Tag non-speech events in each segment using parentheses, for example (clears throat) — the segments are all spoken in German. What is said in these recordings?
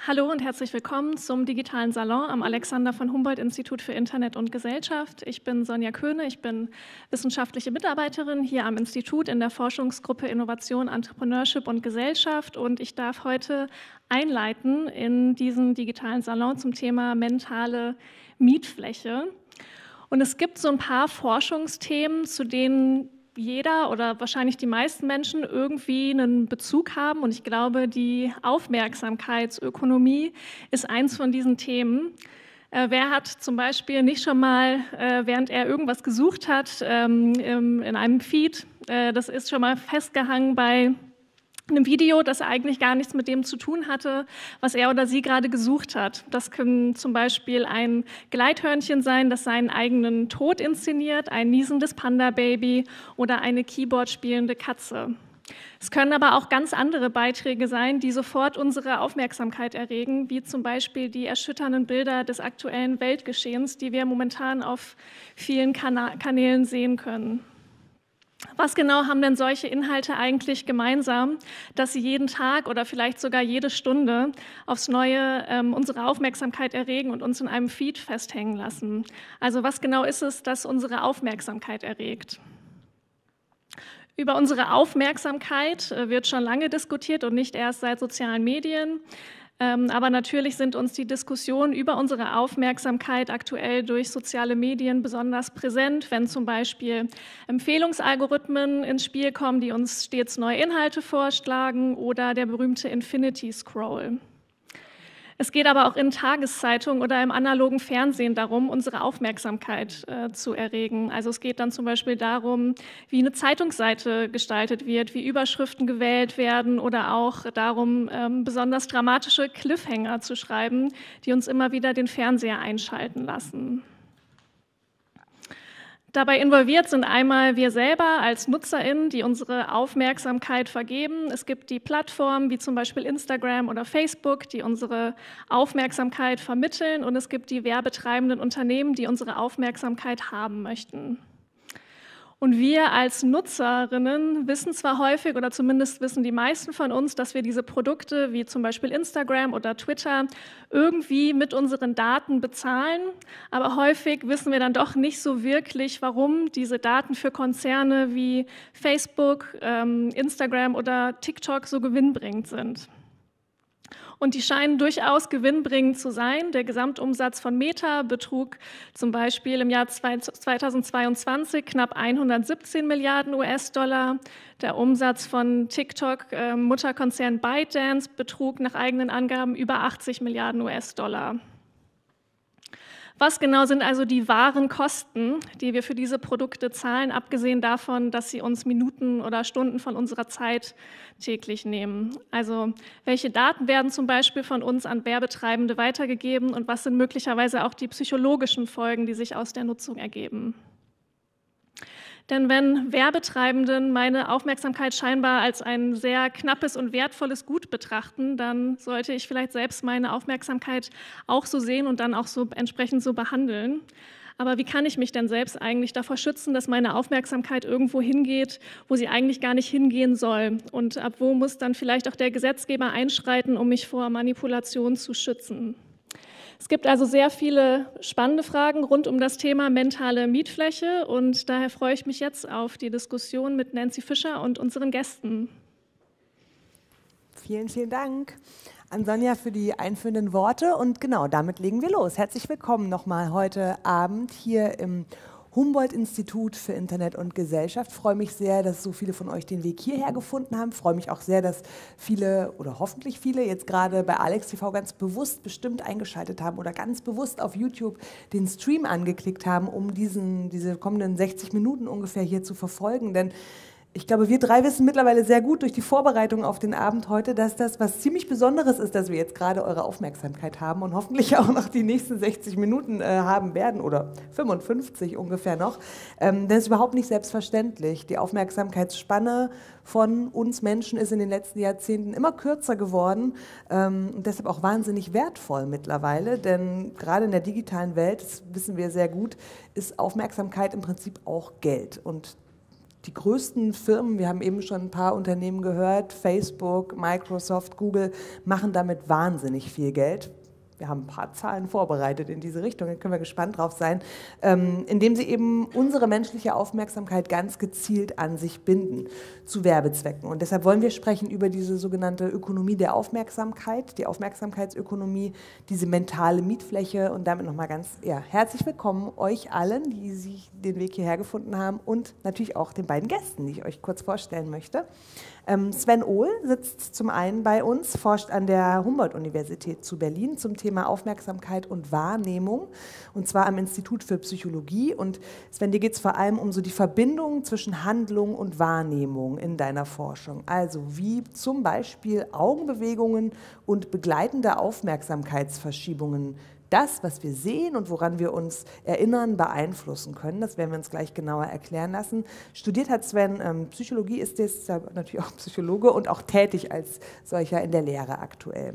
Hallo und herzlich willkommen zum digitalen Salon am Alexander von Humboldt Institut für Internet und Gesellschaft. Ich bin Sonja Köhne, ich bin wissenschaftliche Mitarbeiterin hier am Institut in der Forschungsgruppe Innovation, Entrepreneurship und Gesellschaft und ich darf heute einleiten in diesen digitalen Salon zum Thema mentale Mietfläche. Und es gibt so ein paar Forschungsthemen, zu denen jeder oder wahrscheinlich die meisten Menschen irgendwie einen Bezug haben. Und ich glaube, die Aufmerksamkeitsökonomie ist eins von diesen Themen. Äh, wer hat zum Beispiel nicht schon mal, äh, während er irgendwas gesucht hat, ähm, in einem Feed, äh, das ist schon mal festgehangen bei einem Video, das eigentlich gar nichts mit dem zu tun hatte, was er oder sie gerade gesucht hat. Das können zum Beispiel ein Gleithörnchen sein, das seinen eigenen Tod inszeniert, ein niesendes Panda-Baby oder eine Keyboard spielende Katze. Es können aber auch ganz andere Beiträge sein, die sofort unsere Aufmerksamkeit erregen, wie zum Beispiel die erschütternden Bilder des aktuellen Weltgeschehens, die wir momentan auf vielen Kanälen sehen können. Was genau haben denn solche Inhalte eigentlich gemeinsam, dass sie jeden Tag oder vielleicht sogar jede Stunde aufs Neue ähm, unsere Aufmerksamkeit erregen und uns in einem Feed festhängen lassen? Also was genau ist es, das unsere Aufmerksamkeit erregt? Über unsere Aufmerksamkeit äh, wird schon lange diskutiert und nicht erst seit sozialen Medien. Ähm, aber natürlich sind uns die Diskussionen über unsere Aufmerksamkeit aktuell durch soziale Medien besonders präsent, wenn zum Beispiel Empfehlungsalgorithmen ins Spiel kommen, die uns stets neue Inhalte vorschlagen oder der berühmte Infinity Scroll. Es geht aber auch in Tageszeitungen oder im analogen Fernsehen darum, unsere Aufmerksamkeit äh, zu erregen. Also es geht dann zum Beispiel darum, wie eine Zeitungsseite gestaltet wird, wie Überschriften gewählt werden oder auch darum, ähm, besonders dramatische Cliffhanger zu schreiben, die uns immer wieder den Fernseher einschalten lassen. Dabei involviert sind einmal wir selber als NutzerInnen, die unsere Aufmerksamkeit vergeben. Es gibt die Plattformen wie zum Beispiel Instagram oder Facebook, die unsere Aufmerksamkeit vermitteln. Und es gibt die werbetreibenden Unternehmen, die unsere Aufmerksamkeit haben möchten. Und wir als Nutzerinnen wissen zwar häufig oder zumindest wissen die meisten von uns, dass wir diese Produkte wie zum Beispiel Instagram oder Twitter irgendwie mit unseren Daten bezahlen, aber häufig wissen wir dann doch nicht so wirklich, warum diese Daten für Konzerne wie Facebook, ähm, Instagram oder TikTok so gewinnbringend sind. Und die scheinen durchaus gewinnbringend zu sein. Der Gesamtumsatz von Meta betrug zum Beispiel im Jahr 2022 knapp 117 Milliarden US-Dollar. Der Umsatz von TikTok, äh, ByteDance, betrug nach eigenen Angaben über 80 Milliarden US-Dollar. Was genau sind also die wahren Kosten, die wir für diese Produkte zahlen, abgesehen davon, dass sie uns Minuten oder Stunden von unserer Zeit täglich nehmen? Also welche Daten werden zum Beispiel von uns an Werbetreibende weitergegeben und was sind möglicherweise auch die psychologischen Folgen, die sich aus der Nutzung ergeben? Denn wenn Werbetreibenden meine Aufmerksamkeit scheinbar als ein sehr knappes und wertvolles Gut betrachten, dann sollte ich vielleicht selbst meine Aufmerksamkeit auch so sehen und dann auch so entsprechend so behandeln. Aber wie kann ich mich denn selbst eigentlich davor schützen, dass meine Aufmerksamkeit irgendwo hingeht, wo sie eigentlich gar nicht hingehen soll? Und ab wo muss dann vielleicht auch der Gesetzgeber einschreiten, um mich vor Manipulation zu schützen? Es gibt also sehr viele spannende Fragen rund um das Thema mentale Mietfläche und daher freue ich mich jetzt auf die Diskussion mit Nancy Fischer und unseren Gästen. Vielen, vielen Dank an Sonja für die einführenden Worte und genau damit legen wir los. Herzlich willkommen nochmal heute Abend hier im Humboldt-Institut für Internet und Gesellschaft. Freue mich sehr, dass so viele von euch den Weg hierher gefunden haben. Freue mich auch sehr, dass viele oder hoffentlich viele jetzt gerade bei Alex TV ganz bewusst bestimmt eingeschaltet haben oder ganz bewusst auf YouTube den Stream angeklickt haben, um diesen, diese kommenden 60 Minuten ungefähr hier zu verfolgen. Denn ich glaube, wir drei wissen mittlerweile sehr gut durch die Vorbereitung auf den Abend heute, dass das was ziemlich Besonderes ist, dass wir jetzt gerade eure Aufmerksamkeit haben und hoffentlich (laughs) auch noch die nächsten 60 Minuten äh, haben werden oder 55 ungefähr noch. Ähm, das ist überhaupt nicht selbstverständlich. Die Aufmerksamkeitsspanne von uns Menschen ist in den letzten Jahrzehnten immer kürzer geworden ähm, und deshalb auch wahnsinnig wertvoll mittlerweile, denn gerade in der digitalen Welt, das wissen wir sehr gut, ist Aufmerksamkeit im Prinzip auch Geld und die größten Firmen, wir haben eben schon ein paar Unternehmen gehört, Facebook, Microsoft, Google, machen damit wahnsinnig viel Geld wir haben ein paar Zahlen vorbereitet in diese Richtung, da können wir gespannt drauf sein, ähm, indem sie eben unsere menschliche Aufmerksamkeit ganz gezielt an sich binden zu Werbezwecken. Und deshalb wollen wir sprechen über diese sogenannte Ökonomie der Aufmerksamkeit, die Aufmerksamkeitsökonomie, diese mentale Mietfläche und damit nochmal ganz ja, herzlich willkommen euch allen, die sich den Weg hierher gefunden haben und natürlich auch den beiden Gästen, die ich euch kurz vorstellen möchte. Ähm, Sven Ohl sitzt zum einen bei uns, forscht an der Humboldt-Universität zu Berlin zum Thema Aufmerksamkeit und Wahrnehmung, und zwar am Institut für Psychologie. Und Sven, dir geht es vor allem um so die Verbindung zwischen Handlung und Wahrnehmung in deiner Forschung. Also wie zum Beispiel Augenbewegungen und begleitende Aufmerksamkeitsverschiebungen das, was wir sehen und woran wir uns erinnern, beeinflussen können. Das werden wir uns gleich genauer erklären lassen. Studiert hat Sven ähm, Psychologie, ist jetzt natürlich auch Psychologe und auch tätig als solcher in der Lehre aktuell.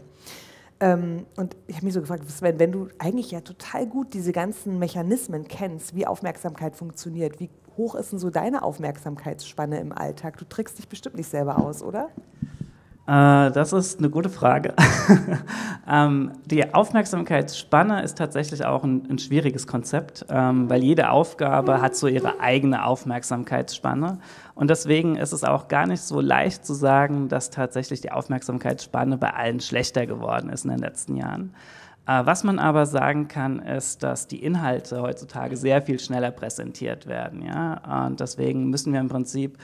Ähm, und ich habe mich so gefragt, Sven, wenn du eigentlich ja total gut diese ganzen Mechanismen kennst, wie Aufmerksamkeit funktioniert, wie hoch ist denn so deine Aufmerksamkeitsspanne im Alltag? Du trickst dich bestimmt nicht selber aus, oder? Äh, das ist eine gute Frage. (laughs) ähm, die Aufmerksamkeitsspanne ist tatsächlich auch ein, ein schwieriges Konzept, ähm, weil jede Aufgabe hat so ihre eigene Aufmerksamkeitsspanne. Und deswegen ist es auch gar nicht so leicht zu sagen, dass tatsächlich die Aufmerksamkeitsspanne bei allen schlechter geworden ist in den letzten Jahren. Äh, was man aber sagen kann, ist, dass die Inhalte heutzutage sehr viel schneller präsentiert werden. Ja? Und deswegen müssen wir im Prinzip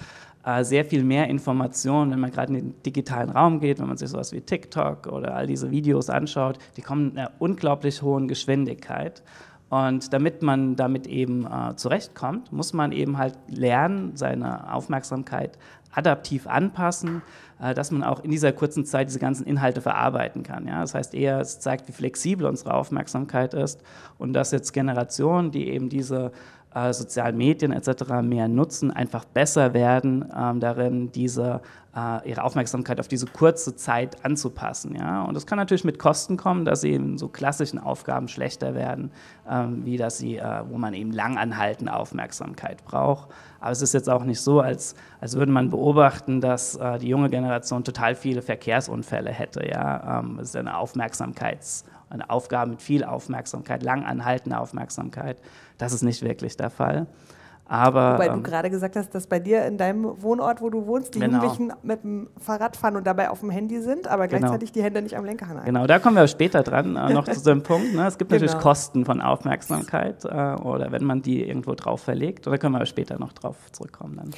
sehr viel mehr Informationen, wenn man gerade in den digitalen Raum geht, wenn man sich sowas wie TikTok oder all diese Videos anschaut, die kommen in einer unglaublich hohen Geschwindigkeit. Und damit man damit eben äh, zurechtkommt, muss man eben halt lernen, seine Aufmerksamkeit adaptiv anpassen, äh, dass man auch in dieser kurzen Zeit diese ganzen Inhalte verarbeiten kann. Ja? Das heißt eher, es zeigt, wie flexibel unsere Aufmerksamkeit ist und dass jetzt Generationen, die eben diese äh, sozialen Medien etc. mehr nutzen, einfach besser werden ähm, darin, diese, äh, ihre Aufmerksamkeit auf diese kurze Zeit anzupassen. Ja? Und das kann natürlich mit Kosten kommen, dass sie in so klassischen Aufgaben schlechter werden, ähm, wie dass sie, äh, wo man eben langanhaltende Aufmerksamkeit braucht. Aber es ist jetzt auch nicht so, als, als würde man beobachten, dass äh, die junge Generation total viele Verkehrsunfälle hätte. Ja? Ähm, es ist eine Aufmerksamkeits- eine Aufgabe mit viel Aufmerksamkeit, langanhaltender Aufmerksamkeit. Das ist nicht wirklich der Fall. Aber, Wobei ähm, du gerade gesagt hast, dass bei dir in deinem Wohnort, wo du wohnst, die genau. Jugendlichen mit dem Fahrrad fahren und dabei auf dem Handy sind, aber genau. gleichzeitig genau. die Hände nicht am Lenker haben. Genau, da kommen wir später dran, äh, noch (laughs) zu einem Punkt. Ne? Es gibt genau. natürlich Kosten von Aufmerksamkeit äh, oder wenn man die irgendwo drauf verlegt. Da können wir später noch drauf zurückkommen. Dann.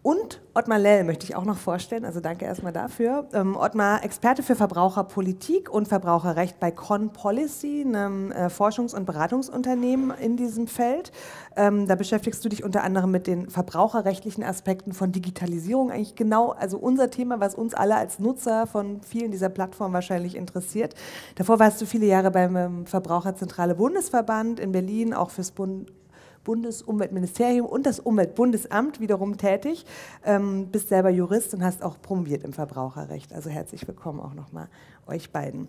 Und Ottmar Lell möchte ich auch noch vorstellen, also danke erstmal dafür. Ähm, Ottmar, Experte für Verbraucherpolitik und Verbraucherrecht bei Con Policy, einem äh, Forschungs- und Beratungsunternehmen in diesem Feld. Ähm, da beschäftigst du dich unter anderem mit den verbraucherrechtlichen Aspekten von Digitalisierung, eigentlich genau, also unser Thema, was uns alle als Nutzer von vielen dieser Plattformen wahrscheinlich interessiert. Davor warst du viele Jahre beim ähm, Verbraucherzentrale Bundesverband in Berlin, auch fürs Bund Bundesumweltministerium und das Umweltbundesamt wiederum tätig. Ähm, bist selber Jurist und hast auch promoviert im Verbraucherrecht. Also herzlich willkommen auch nochmal euch beiden.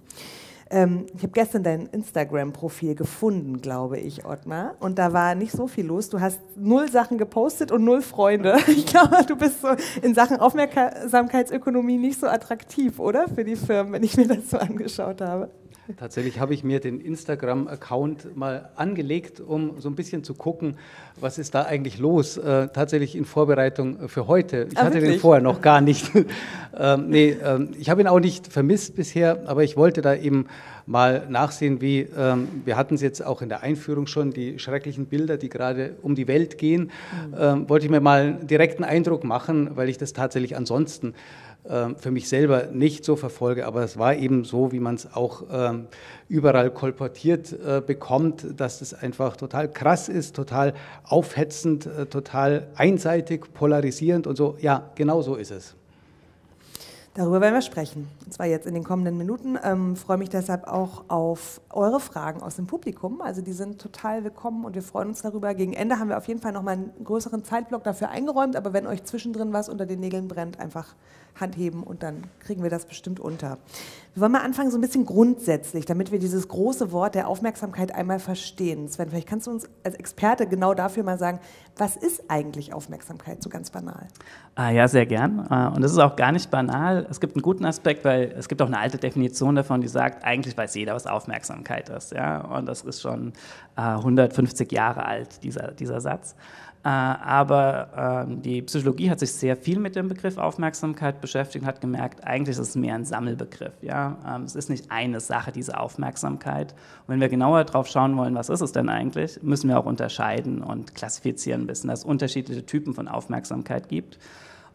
Ähm, ich habe gestern dein Instagram-Profil gefunden, glaube ich, Ottmar. Und da war nicht so viel los. Du hast null Sachen gepostet und null Freunde. (laughs) Ich glaube, du bist so in Sachen Aufmerksamkeitsökonomie nicht so attraktiv, oder? Für die Firmen, wenn ich mir das so angeschaut habe. Tatsächlich habe ich mir den Instagram-Account mal angelegt, um so ein bisschen zu gucken, was ist da eigentlich los, äh, tatsächlich in Vorbereitung für heute. Ich Ach, hatte wirklich? den vorher noch gar nicht. (laughs) ähm, nee, ähm, ich habe ihn auch nicht vermisst bisher, aber ich wollte da eben mal nachsehen, wie, ähm, wir hatten es jetzt auch in der Einführung schon, die schrecklichen Bilder, die gerade um die Welt gehen, mhm. ähm, wollte ich mir mal einen direkten Eindruck machen, weil ich das tatsächlich ansonsten für mich selber nicht so verfolge, aber es war eben so, wie man es auch ähm, überall kolportiert äh, bekommt, dass es einfach total krass ist, total aufhetzend, äh, total einseitig, polarisierend und so. Ja, genau so ist es. Darüber werden wir sprechen. Und zwar jetzt in den kommenden Minuten. Ähm, freue mich deshalb auch auf eure Fragen aus dem Publikum. Also die sind total willkommen und wir freuen uns darüber. Gegen Ende haben wir auf jeden Fall noch mal einen größeren Zeitblock dafür eingeräumt. Aber wenn euch zwischendrin was unter den Nägeln brennt, einfach Hand heben und dann kriegen wir das bestimmt unter. Wir wollen mal anfangen, so ein bisschen grundsätzlich, damit wir dieses große Wort der Aufmerksamkeit einmal verstehen. Sven, vielleicht kannst du uns als Experte genau dafür mal sagen, was ist eigentlich Aufmerksamkeit, so ganz banal? Ah, ja, sehr gern. Ah, und das ist auch gar nicht banal. Es gibt einen guten Aspekt, weil es gibt auch eine alte Definition davon, die sagt, eigentlich weiß jeder, was Aufmerksamkeit ist. Ja? Und das ist schon äh, 150 Jahre alt, dieser, dieser Satz. Äh, aber ähm, die Psychologie hat sich sehr viel mit dem Begriff Aufmerksamkeit beschäftigt und hat gemerkt, eigentlich ist es mehr ein Sammelbegriff. Ja? Ähm, es ist nicht eine Sache, diese Aufmerksamkeit. Und wenn wir genauer drauf schauen wollen, was ist es denn eigentlich, müssen wir auch unterscheiden und klassifizieren ein bisschen, dass es unterschiedliche Typen von Aufmerksamkeit gibt.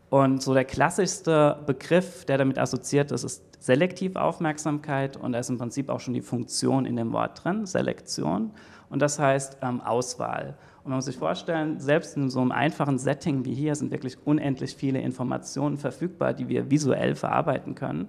Und so der klassischste Begriff, der damit assoziiert ist, ist selektive Aufmerksamkeit und da ist im Prinzip auch schon die Funktion in dem Wort drin, Selektion. Und das heißt ähm, Auswahl. Und man muss sich vorstellen, selbst in so einem einfachen Setting wie hier sind wirklich unendlich viele Informationen verfügbar, die wir visuell verarbeiten können.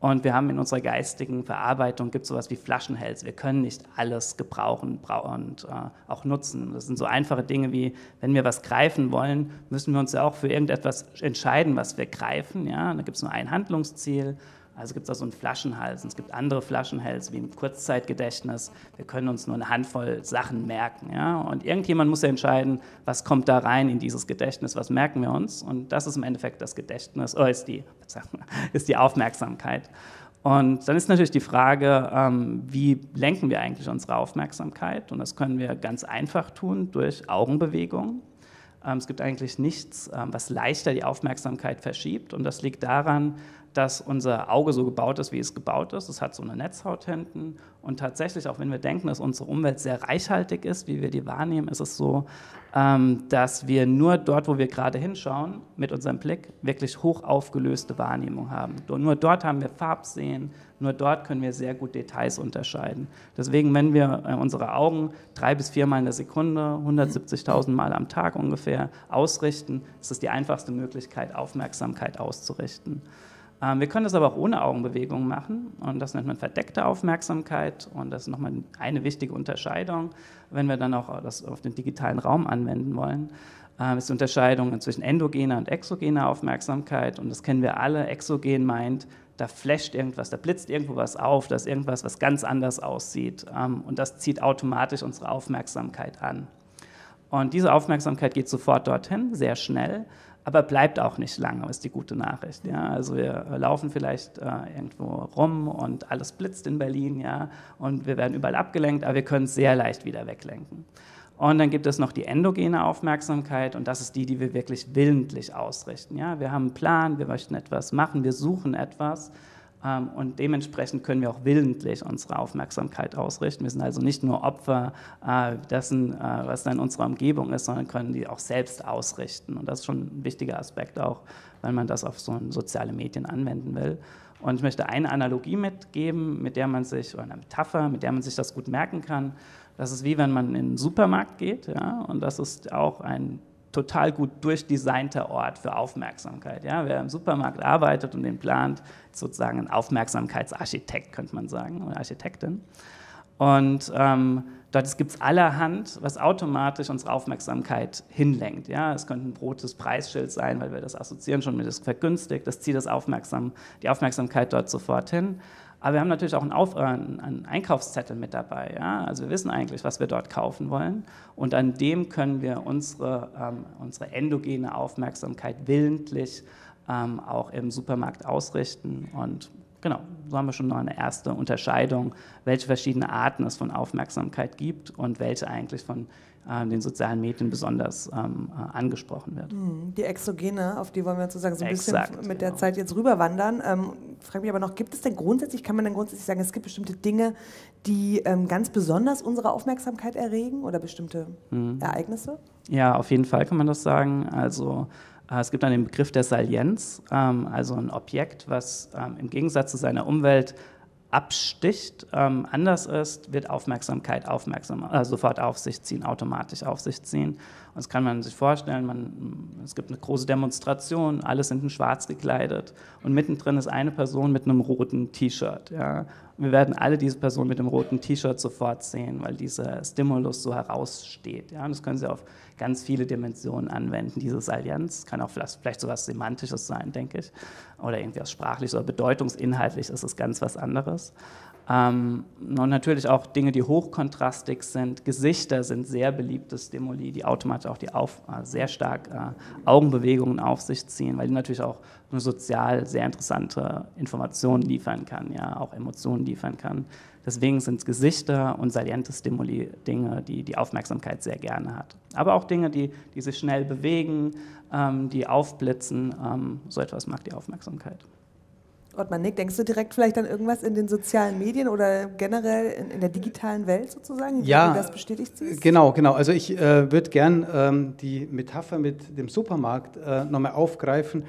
Und wir haben in unserer geistigen Verarbeitung gibt es sowas wie Flaschenhals. Wir können nicht alles gebrauchen und äh, auch nutzen. Das sind so einfache Dinge wie, wenn wir was greifen wollen, müssen wir uns ja auch für irgendetwas entscheiden, was wir greifen. Ja? Da gibt es nur ein Handlungsziel also gibt es auch so einen Flaschenhals. Und es gibt andere Flaschenhälse wie ein Kurzzeitgedächtnis. Wir können uns nur eine Handvoll Sachen merken. Ja? Und irgendjemand muss ja entscheiden, was kommt da rein in dieses Gedächtnis, was merken wir uns. Und das ist im Endeffekt das Gedächtnis, oder ist die, (laughs) ist die Aufmerksamkeit. Und dann ist natürlich die Frage, ähm, wie lenken wir eigentlich unsere Aufmerksamkeit? Und das können wir ganz einfach tun durch Augenbewegungen. Ähm, es gibt eigentlich nichts, ähm, was leichter die Aufmerksamkeit verschiebt. Und das liegt daran, dass unser Auge so gebaut ist, wie es gebaut ist. Es hat so eine Netzhaut hinten. Und tatsächlich, auch wenn wir denken, dass unsere Umwelt sehr reichhaltig ist, wie wir die wahrnehmen, ist es so, ähm, dass wir nur dort, wo wir gerade hinschauen, mit unserem Blick wirklich hoch aufgelöste Wahrnehmung haben. Nur dort haben wir Farbsehen, nur dort können wir sehr gut Details unterscheiden. Deswegen, wenn wir äh, unsere Augen drei bis viermal in der Sekunde, 170.000 Mal am Tag ungefähr ausrichten, ist es die einfachste Möglichkeit, Aufmerksamkeit auszurichten. Ähm, wir können das aber auch ohne Augenbewegung machen und das nennt man verdeckte Aufmerksamkeit und das ist nochmal eine wichtige Unterscheidung, wenn wir dann auch das auf den digitalen Raum anwenden wollen. Ähm, ist die Unterscheidung zwischen endogener und exogener Aufmerksamkeit und das kennen wir alle. Exogen meint, da flasht irgendwas, da blitzt irgendwo was auf, da ist irgendwas, was ganz anders aussieht ähm, und das zieht automatisch unsere Aufmerksamkeit an. Und diese Aufmerksamkeit geht sofort dorthin, sehr schnell aber bleibt auch nicht lange, ist die gute Nachricht. Ja? Also wir laufen vielleicht äh, irgendwo rum und alles blitzt in Berlin, ja, und wir werden überall abgelenkt, aber wir können sehr leicht wieder weglenken. Und dann gibt es noch die endogene Aufmerksamkeit und das ist die, die wir wirklich willentlich ausrichten. Ja? Wir haben einen Plan, wir möchten etwas machen, wir suchen etwas und dementsprechend können wir auch willentlich unsere Aufmerksamkeit ausrichten. Wir sind also nicht nur Opfer äh, dessen, äh, was da in unserer Umgebung ist, sondern können die auch selbst ausrichten. Und das ist schon ein wichtiger Aspekt auch, wenn man das auf so soziale Medien anwenden will. Und ich möchte eine Analogie mitgeben, mit der man sich, oder eine Metapher, mit der man sich das gut merken kann. Das ist wie wenn man in den Supermarkt geht, ja, und das ist auch ein total gut durchdesignter Ort für Aufmerksamkeit. Ja? Wer im Supermarkt arbeitet und den plant, ist sozusagen ein Aufmerksamkeitsarchitekt, könnte man sagen, oder Architektin. Und ähm, dort gibt es allerhand, was automatisch unsere Aufmerksamkeit hinlenkt. Ja? Es könnte ein rotes Preisschild sein, weil wir das assoziieren schon mit das vergünstigt. Das zieht das Aufmerksam, die Aufmerksamkeit dort sofort hin. Aber wir haben natürlich auch einen, Auf äh, einen Einkaufszettel mit dabei. Ja? Also wir wissen eigentlich, was wir dort kaufen wollen. Und an dem können wir unsere, ähm, unsere endogene Aufmerksamkeit willentlich ähm, auch im Supermarkt ausrichten. Und genau, so haben wir schon noch eine erste Unterscheidung, welche verschiedene Arten es von Aufmerksamkeit gibt und welche eigentlich von den sozialen Medien besonders ähm, äh, angesprochen wird. Hm, die Exogene, auf die wollen wir sozusagen so ein Exakt, bisschen mit der genau. Zeit jetzt rüberwandern. Ähm, frage mich aber noch, gibt es denn grundsätzlich, kann man denn grundsätzlich sagen, es gibt bestimmte Dinge, die ähm, ganz besonders unsere Aufmerksamkeit erregen oder bestimmte mhm. Ereignisse? Ja, auf jeden Fall kann man das sagen. Also äh, es gibt dann den Begriff der Salienz, ähm, also ein Objekt, was ähm, im Gegensatz zu seiner Umwelt absticht, ähm, anders ist, wird Aufmerksamkeit aufmerksam, äh, sofort auf sich ziehen, automatisch auf sich ziehen. Das kann man sich vorstellen, man, es gibt eine große Demonstration, alle sind in schwarz gekleidet und mittendrin ist eine Person mit einem roten T-Shirt. Ja. Wir werden alle diese Person mit dem roten T-Shirt sofort sehen, weil dieser Stimulus so heraussteht. Ja. Und das können Sie auf ganz viele Dimensionen anwenden, dieses Allianz. Kann auch vielleicht, so was Semantisches sein, denke ich, oder irgendwie was Sprachliches oder Bedeutungsinhaltlich ist es ganz was anderes. Ähm, und natürlich auch Dinge, die hochkontrastig sind. Gesichter sind sehr beliebte Stimuli, die automatisch auch die auf, äh, sehr stark äh, Augenbewegungen auf sich ziehen, weil die natürlich auch eine sozial sehr interessante Informationen liefern kann, ja, auch Emotionen liefern kann. Deswegen sind Gesichter und saliente Stimuli Dinge, die die Aufmerksamkeit sehr gerne hat. Aber auch Dinge, die, die sich schnell bewegen, ähm, die aufblitzen, ähm, so etwas mag die Aufmerksamkeit. Ottmar Nick, denkst du direkt vielleicht an irgendwas in den sozialen Medien oder generell in, in der digitalen Welt sozusagen, ja, wie das bestätigt siehst? Genau, genau. Also ich äh, würde gern ähm, die Metapher mit dem Supermarkt äh, nochmal aufgreifen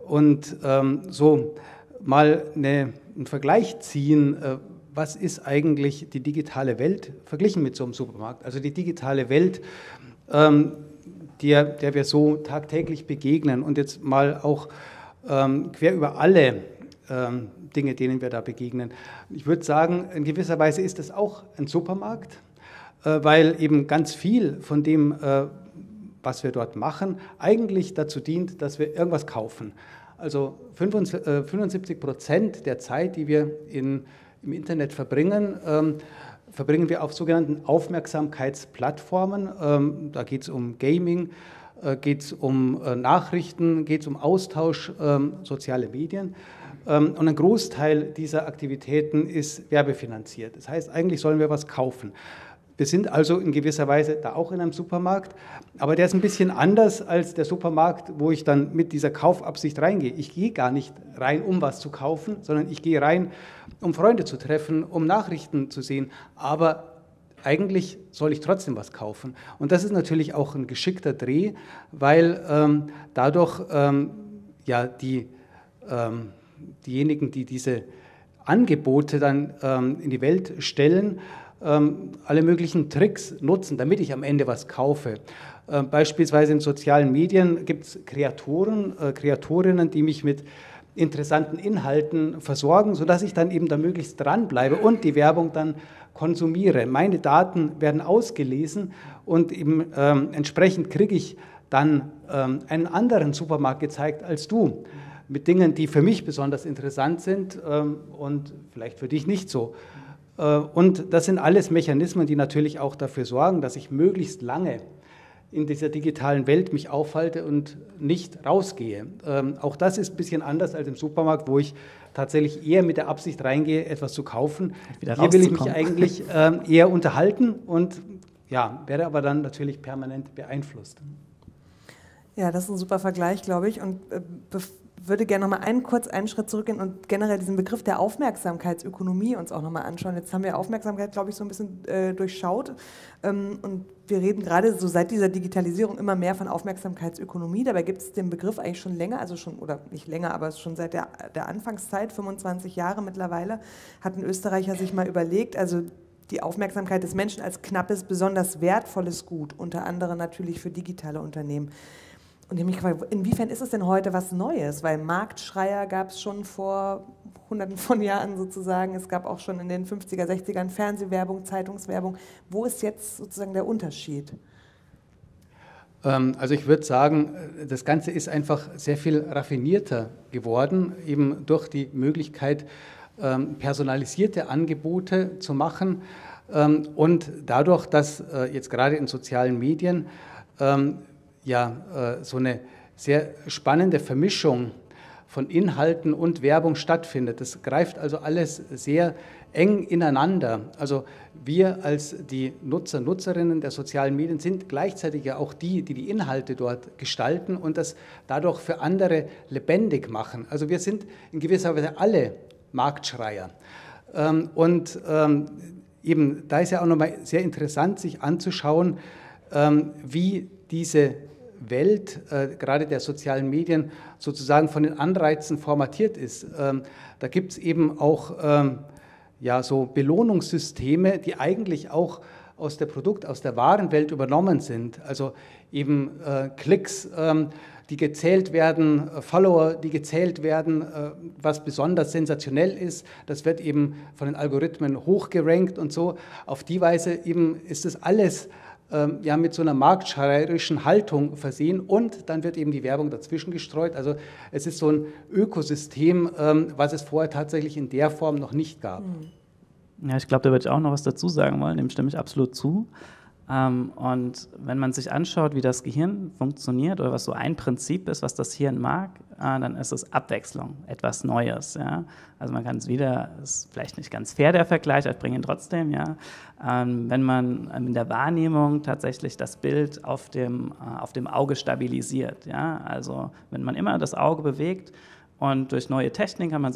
und ähm, so mal eine, einen Vergleich ziehen, äh, was ist eigentlich die digitale Welt verglichen mit so einem Supermarkt? Also die digitale Welt, ähm, der, der wir so tagtäglich begegnen und jetzt mal auch ähm, quer über alle ähm, Dinge, denen wir da begegnen. Ich würde sagen, in gewisser Weise ist es auch ein Supermarkt, äh, weil eben ganz viel von dem, äh, was wir dort machen, eigentlich dazu dient, dass wir irgendwas kaufen. Also 75 äh, Prozent der Zeit, die wir in, im Internet verbringen, ähm, verbringen wir auf sogenannten Aufmerksamkeitsplattformen. Ähm, da geht es um Gaming, äh, geht es um äh, Nachrichten, geht es um Austausch, ähm, soziale Medien. Ähm, und ein Großteil dieser Aktivitäten ist werbefinanziert. Das heißt, eigentlich sollen wir was kaufen. Wir sind also in gewisser Weise da auch in einem Supermarkt, aber der ist ein bisschen anders als der Supermarkt, wo ich dann mit dieser Kaufabsicht reingehe. Ich gehe gar nicht rein, um was zu kaufen, sondern ich gehe rein, um Freunde zu treffen, um Nachrichten zu sehen. Aber eigentlich soll ich trotzdem was kaufen. Und das ist natürlich auch ein geschickter Dreh, weil ähm, dadurch ähm, ja die ähm, diejenigen, die diese Angebote dann ähm, in die Welt stellen, ähm, alle möglichen Tricks nutzen, damit ich am Ende was kaufe. Äh, beispielsweise in sozialen Medien gibt es Kreatoren, äh, Kreatorinnen, die mich mit interessanten Inhalten versorgen, sodass ich dann eben da möglichst dranbleibe und die Werbung dann konsumiere. Meine Daten werden ausgelesen und eben ähm, entsprechend kriege ich dann ähm, einen anderen Supermarkt gezeigt als du mit Dingen, die für mich besonders interessant sind ähm, und vielleicht für dich nicht so. Äh, und das sind alles Mechanismen, die natürlich auch dafür sorgen, dass ich möglichst lange in dieser digitalen Welt mich aufhalte und nicht rausgehe. Ähm, auch das ist ein bisschen anders als im Supermarkt, wo ich tatsächlich eher mit der Absicht reingehe, etwas zu kaufen. Hier will ich mich eigentlich ähm, eher unterhalten und ja, werde aber dann natürlich permanent beeinflusst. Ja, das ist ein super Vergleich, glaube ich. Und äh, würde gerne noch mal einen kurz einen Schritt zurückgehen und generell diesen Begriff der Aufmerksamkeitsökonomie uns auch noch mal anschauen. Jetzt haben wir Aufmerksamkeit, glaube ich, so ein bisschen äh, durchschaut ähm, und wir reden gerade so seit dieser Digitalisierung immer mehr von Aufmerksamkeitsökonomie. Dabei gibt es den Begriff eigentlich schon länger, also schon oder nicht länger, aber schon seit der, der Anfangszeit, 25 Jahre mittlerweile, hat ein Österreicher sich mal überlegt, also die Aufmerksamkeit des Menschen als knappes, besonders wertvolles Gut, unter anderem natürlich für digitale Unternehmen. Und ich mich gefragt, inwiefern ist es denn heute was Neues? Weil Marktschreier gab es schon vor hunderten von Jahren sozusagen. Es gab auch schon in den 50er, 60ern Fernsehwerbung, Zeitungswerbung. Wo ist jetzt sozusagen der Unterschied? Ähm, also ich würde sagen, das Ganze ist einfach sehr viel raffinierter geworden, eben durch die Möglichkeit, ähm, personalisierte Angebote zu machen ähm, und dadurch, dass äh, jetzt gerade in sozialen Medien ja äh, so eine sehr spannende Vermischung von Inhalten und Werbung stattfindet. Das greift also alles sehr eng ineinander. Also wir als die Nutzer, Nutzerinnen der sozialen Medien sind gleichzeitig ja auch die, die die Inhalte dort gestalten und das dadurch für andere lebendig machen. Also wir sind in gewisser Weise alle Marktschreier. Ähm, und ähm, eben da ist ja auch nochmal sehr interessant, sich anzuschauen, ähm, wie diese Welt, äh, gerade der sozialen Medien, sozusagen von den Anreizen formatiert ist. Ähm, da gibt es eben auch ähm, ja, so Belohnungssysteme, die eigentlich auch aus der Produkt, aus der Warenwelt übernommen sind. Also eben äh, Klicks, ähm, die gezählt werden, äh, Follower, die gezählt werden, äh, was besonders sensationell ist. Das wird eben von den Algorithmen hochgerankt und so. Auf die Weise eben ist es alles ja, mit so einer marktschreierischen Haltung versehen und dann wird eben die Werbung dazwischen gestreut. Also es ist so ein Ökosystem, ähm, was es vorher tatsächlich in der Form noch nicht gab. Ja, ich glaube, da würde ich auch noch was dazu sagen wollen, dem stimme ich absolut zu. Ähm, und wenn man sich anschaut, wie das Gehirn funktioniert oder was so ein Prinzip ist, was das Hirn mag, äh, dann ist es Abwechslung, etwas Neues. Ja? Also man kann es wieder, ist vielleicht nicht ganz fair der Vergleich, ich bringe ihn trotzdem. Ja? Ähm, wenn man in der Wahrnehmung tatsächlich das Bild auf dem, äh, auf dem Auge stabilisiert. Ja? Also wenn man immer das Auge bewegt, und durch neue Technik kann man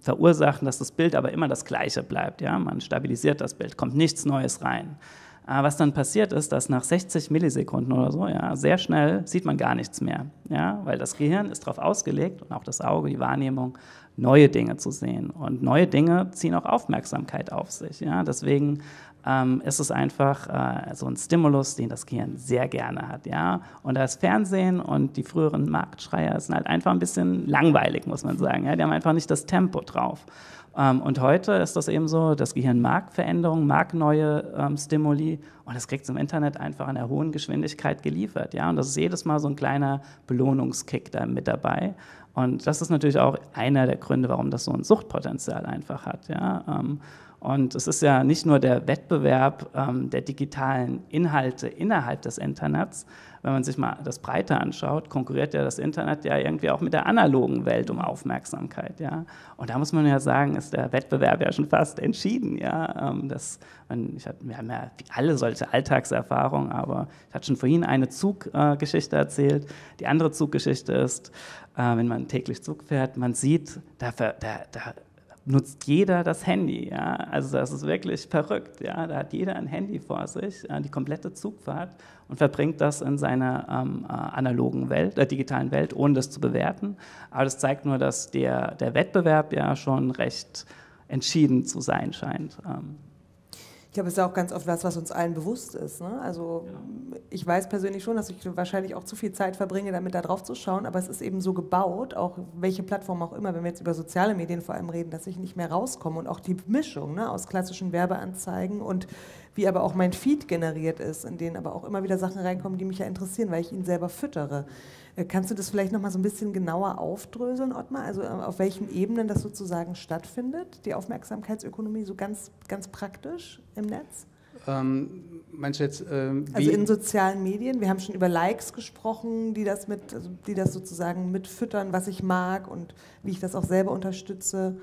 verursachen, dass das Bild aber immer das gleiche bleibt. Ja? Man stabilisiert das Bild, kommt nichts Neues rein. Aber was dann passiert ist, dass nach 60 Millisekunden oder so, ja, sehr schnell sieht man gar nichts mehr, ja, weil das Gehirn ist darauf ausgelegt und auch das Auge, die Wahrnehmung, neue Dinge zu sehen. Und neue Dinge ziehen auch Aufmerksamkeit auf sich. Ja. Deswegen ähm, ist es einfach äh, so ein Stimulus, den das Gehirn sehr gerne hat. Ja. Und das Fernsehen und die früheren Marktschreier sind halt einfach ein bisschen langweilig, muss man sagen. Ja. Die haben einfach nicht das Tempo drauf. Ähm, und heute ist das eben so, das Gehirn mag Veränderungen, mag neue ähm, Stimuli und es kriegt es im Internet einfach in einer hohen Geschwindigkeit geliefert. Ja? Und das ist jedes Mal so ein kleiner Belohnungskick da mit dabei. Und das ist natürlich auch einer der Gründe, warum das so ein Suchtpotenzial einfach hat. Ja? Ähm, und es ist ja nicht nur der Wettbewerb der digitalen Inhalte innerhalb des Internets, wenn man sich mal das Breite anschaut, konkurriert ja das Internet ja irgendwie auch mit der analogen Welt um Aufmerksamkeit. Ja? Und da muss man ja sagen, ist der Wettbewerb ja schon fast entschieden. Ja? Ähm, das, ich hatte, wir haben ja alle solche Alltagserfahrungen, aber ich hatte schon vorhin eine Zuggeschichte erzählt. Die andere Zuggeschichte ist, äh, wenn man täglich Zug fährt, man sieht, da, da, da nutzt jeder das Handy. Ja? Also das ist wirklich verrückt. Ja? Da hat jeder ein Handy vor sich, äh, die komplette Zugfahrt und verbringt das in seiner ähm, äh, analogen Welt, der digitalen Welt, ohne das zu bewerten. Aber das zeigt nur, dass der, der Wettbewerb ja schon recht entschieden zu sein scheint. Ähm. Ich glaube, es ist auch ganz oft was, was uns allen bewusst ist. Ne? Also ja. ich weiß persönlich schon, dass ich wahrscheinlich auch zu viel Zeit verbringe, damit da drauf zu schauen, aber es ist eben so gebaut, auch welche Plattform auch immer, wenn wir jetzt über soziale Medien vor allem reden, dass ich nicht mehr rauskomme und auch die Mischung ne, aus klassischen Werbeanzeigen und wie aber auch mein Feed generiert ist, in denen aber auch immer wieder Sachen reinkommen, die mich ja interessieren, weil ich ihn selber füttere. Äh, kannst du das vielleicht noch mal so ein bisschen genauer aufdröseln, Ottmar? Also äh, auf welchen Ebenen das sozusagen stattfindet, die Aufmerksamkeitsökonomie, so ganz, ganz praktisch im Netz? Ähm, meinst du jetzt, ähm, also in sozialen Medien, wir haben schon über Likes gesprochen, die das, mit, also die das sozusagen mitfüttern, was ich mag und wie ich das auch selber unterstütze.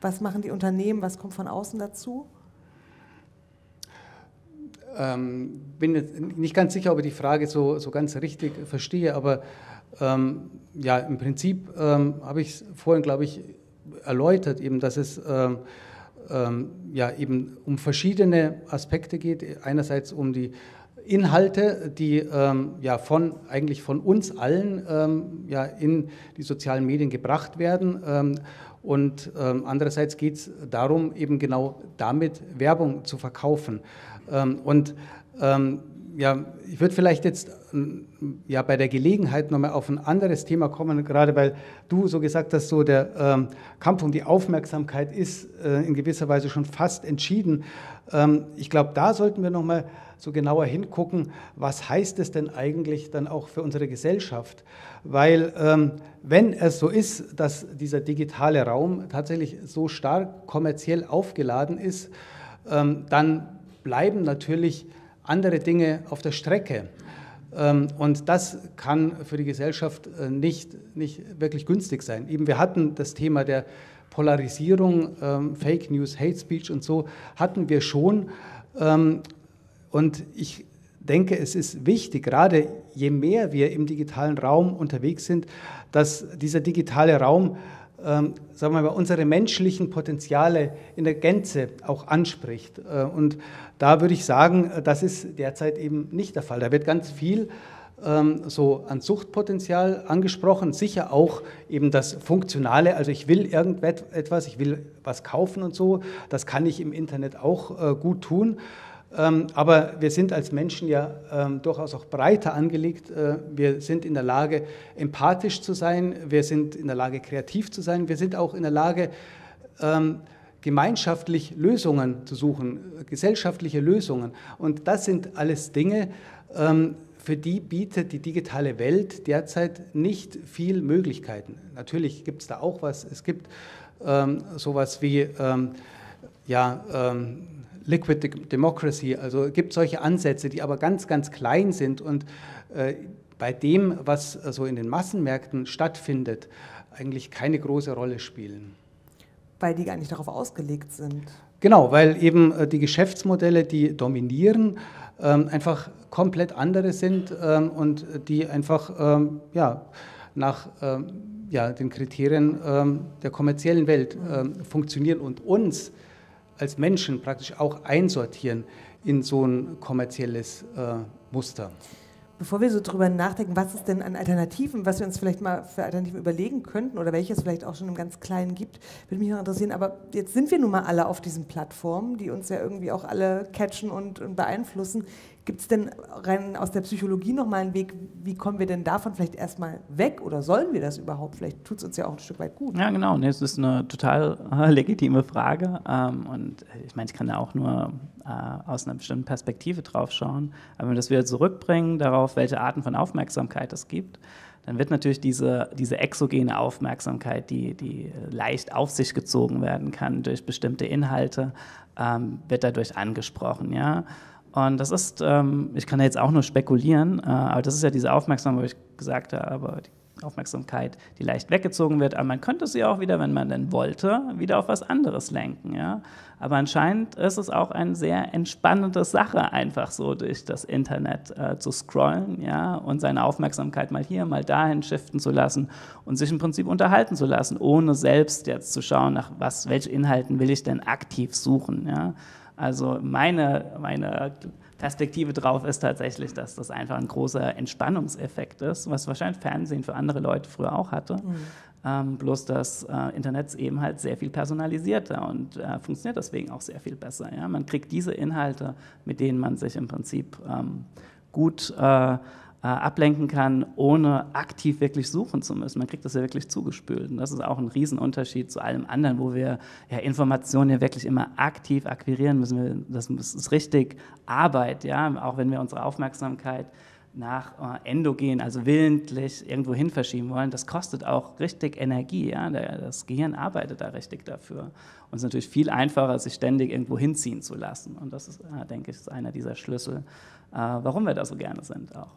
Was machen die Unternehmen, was kommt von außen dazu? Ähm, bin nicht ganz sicher, ob ich die Frage so, so ganz richtig verstehe, aber ähm, ja, im Prinzip ähm, habe ich es vorhin, glaube ich, erläutert, eben, dass es ähm, ähm, ja, eben um verschiedene Aspekte geht. Einerseits um die Inhalte, die ähm, ja von eigentlich von uns allen ja in die sozialen Medien gebracht werden. Und andererseits geht es darum, eben genau damit Werbung zu verkaufen. Ähm, und ähm, ja, ich würde vielleicht jetzt ähm, ja, bei der Gelegenheit nochmal auf ein anderes Thema kommen, gerade weil du so gesagt hast, so der ähm, Kampf um die Aufmerksamkeit ist äh, in gewisser Weise schon fast entschieden. Ähm, ich glaube, da sollten wir nochmal so genauer hingucken, was heißt es denn eigentlich dann auch für unsere Gesellschaft? Weil ähm, wenn es so ist, dass dieser digitale Raum tatsächlich so stark kommerziell aufgeladen ist, dann bleiben natürlich andere Dinge auf der Strecke. Ähm, und das kann für die Gesellschaft äh, nicht, nicht wirklich günstig sein. Eben wir hatten das Thema der Polarisierung, ähm, Fake News, Hate Speech und so hatten wir schon. Ähm, und ich denke, es ist wichtig, gerade je mehr wir im digitalen Raum unterwegs sind, dass dieser digitale Raum ähm, sagen wir mal, unsere menschlichen Potenziale in der Gänze auch anspricht. Äh, und da würde ich sagen, das ist derzeit eben nicht der Fall. Da wird ganz viel ähm, so an Suchtpotenzial angesprochen, sicher auch eben das Funktionale, also ich will irgendetwas, ich will was kaufen und so, das kann ich im Internet auch äh, gut tun. Ähm, aber wir sind als Menschen ja ähm, durchaus auch breiter angelegt. Äh, wir sind in der Lage, empathisch zu sein. Wir sind in der Lage, kreativ zu sein. Wir sind auch in der Lage, ähm, gemeinschaftlich Lösungen zu suchen, gesellschaftliche Lösungen. Und das sind alles Dinge, für die bietet die digitale Welt derzeit nicht viel Möglichkeiten. Natürlich gibt es da auch was. Es gibt ähm, sowas wie ähm, ja, ähm, Liquid Democracy, also es gibt solche Ansätze, die aber ganz, ganz klein sind und äh, bei dem, was so in den Massenmärkten stattfindet, eigentlich keine große Rolle spielen. Weil die gar nicht darauf ausgelegt sind. Genau, weil eben äh, die Geschäftsmodelle, die dominieren, ähm, einfach komplett andere sind ähm, und die einfach ähm, ja, nach ja, den Kriterien der kommerziellen Welt funktionieren und uns als Menschen praktisch auch einsortieren in so ein kommerzielles äh, Muster. Bevor wir so drüber nachdenken, was ist denn an Alternativen, was wir uns vielleicht mal für Alternativen überlegen könnten oder welche es vielleicht auch schon im ganz Kleinen gibt, würde mich noch interessieren. Aber jetzt sind wir nun mal alle auf diesen Plattformen, die uns ja irgendwie auch alle catchen und, und beeinflussen. Gibt es denn rein aus der Psychologie nochmal einen Weg, wie kommen wir denn davon vielleicht erstmal weg oder sollen wir das überhaupt? Vielleicht tut es uns ja auch ein Stück weit gut. Ja, genau. Das ist eine total (laughs) legitime Frage. Ähm, und ich meine, ich kann da auch nur äh, aus einer bestimmten Perspektive drauf schauen. Aber wenn wir das wieder zurückbringen darauf, welche Arten von Aufmerksamkeit es gibt, dann wird natürlich diese, diese exogene Aufmerksamkeit, die, die leicht auf sich gezogen werden kann durch bestimmte Inhalte, ähm, wird dadurch angesprochen. Ja? Und das ist, ähm, ich kann da jetzt auch nur spekulieren, äh, aber das ist ja diese Aufmerksamkeit, wo ich gesagt habe, die Aufmerksamkeit, die leicht weggezogen wird, aber man könnte sie auch wieder, wenn man denn wollte, wieder auf was anderes lenken. Ja? Aber anscheinend ist es auch eine sehr entspannende Sache, einfach so durch das Internet äh, zu scrollen ja? und seine Aufmerksamkeit mal hier, mal dahin shiften zu lassen und sich im Prinzip unterhalten zu lassen, ohne selbst jetzt zu schauen, nach was, welche Inhalten will ich denn aktiv suchen. Ja? Also meine, meine Perspektive drauf ist tatsächlich, dass das einfach ein großer Entspannungseffekt ist, was wahrscheinlich Fernsehen für andere Leute früher auch hatte. Mhm. Ähm, bloß das äh, Internet ist eben halt sehr viel personalisierter und äh, funktioniert deswegen auch sehr viel besser. Ja? Man kriegt diese Inhalte, mit denen man sich im Prinzip ähm, gut äh, ablenken kann, ohne aktiv wirklich suchen zu müssen. Man kriegt das ja wirklich zugespült. Und das ist auch ein Riesenunterschied zu allem anderen, wo wir ja Informationen ja wirklich immer aktiv akquirieren müssen. Das ist richtig Arbeit, ja, auch wenn wir unsere Aufmerksamkeit nach äh, endogen, also willentlich irgendwo hin verschieben wollen, das kostet auch richtig Energie. Ja? Das Gehirn arbeitet da richtig dafür. Und es ist natürlich viel einfacher, sich ständig irgendwo hinziehen zu lassen. Und das ist, äh, denke ich, ist einer dieser Schlüssel, warum wir da so gerne sind auch.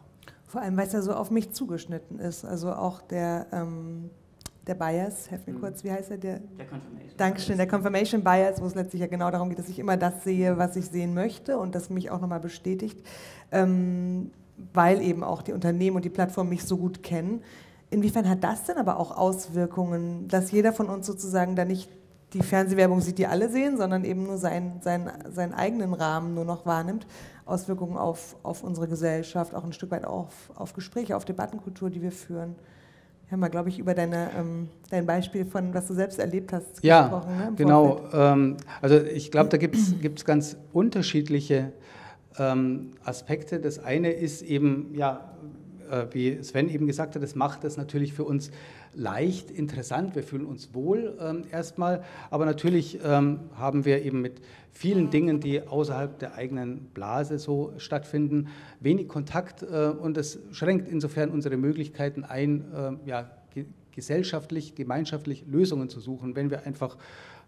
Vor allem, weil es ja so auf mich zugeschnitten ist. Also auch der, ähm, der Bias, helf mir mhm. kurz, wie heißt er? Der, der Confirmation. Dankeschön, der Confirmation Bias, wo es letztlich ja genau darum geht, dass ich immer das sehe, was ich sehen möchte und das mich auch nochmal bestätigt, ähm, weil eben auch die Unternehmen und die Plattformen mich so gut kennen. Inwiefern hat das denn aber auch Auswirkungen, dass jeder von uns sozusagen da nicht die Fernsehwerbung sieht, die alle sehen, sondern eben nur seinen, seinen, seinen eigenen Rahmen nur noch wahrnimmt, Auswirkungen auf, auf unsere Gesellschaft, auch ein Stück weit auf, auf Gespräche, auf Debattenkultur, die wir führen. Wir haben mal, glaube ich, über deine, ähm, dein Beispiel von, was du selbst erlebt hast, ja, gesprochen. Ja, ne, genau. Ähm, also ich glaube, da gibt es ganz unterschiedliche ähm, Aspekte. Das eine ist eben, ja, äh, wie Sven eben gesagt hat, das macht es natürlich für uns leicht, interessant, wir fühlen uns wohl ähm, erstmal, aber natürlich ähm, haben wir eben mit vielen Dingen, die außerhalb der eigenen Blase so stattfinden, wenig Kontakt äh, und es schränkt insofern unsere Möglichkeiten ein, äh, ja, ge gesellschaftlich, gemeinschaftlich Lösungen zu suchen, wenn wir einfach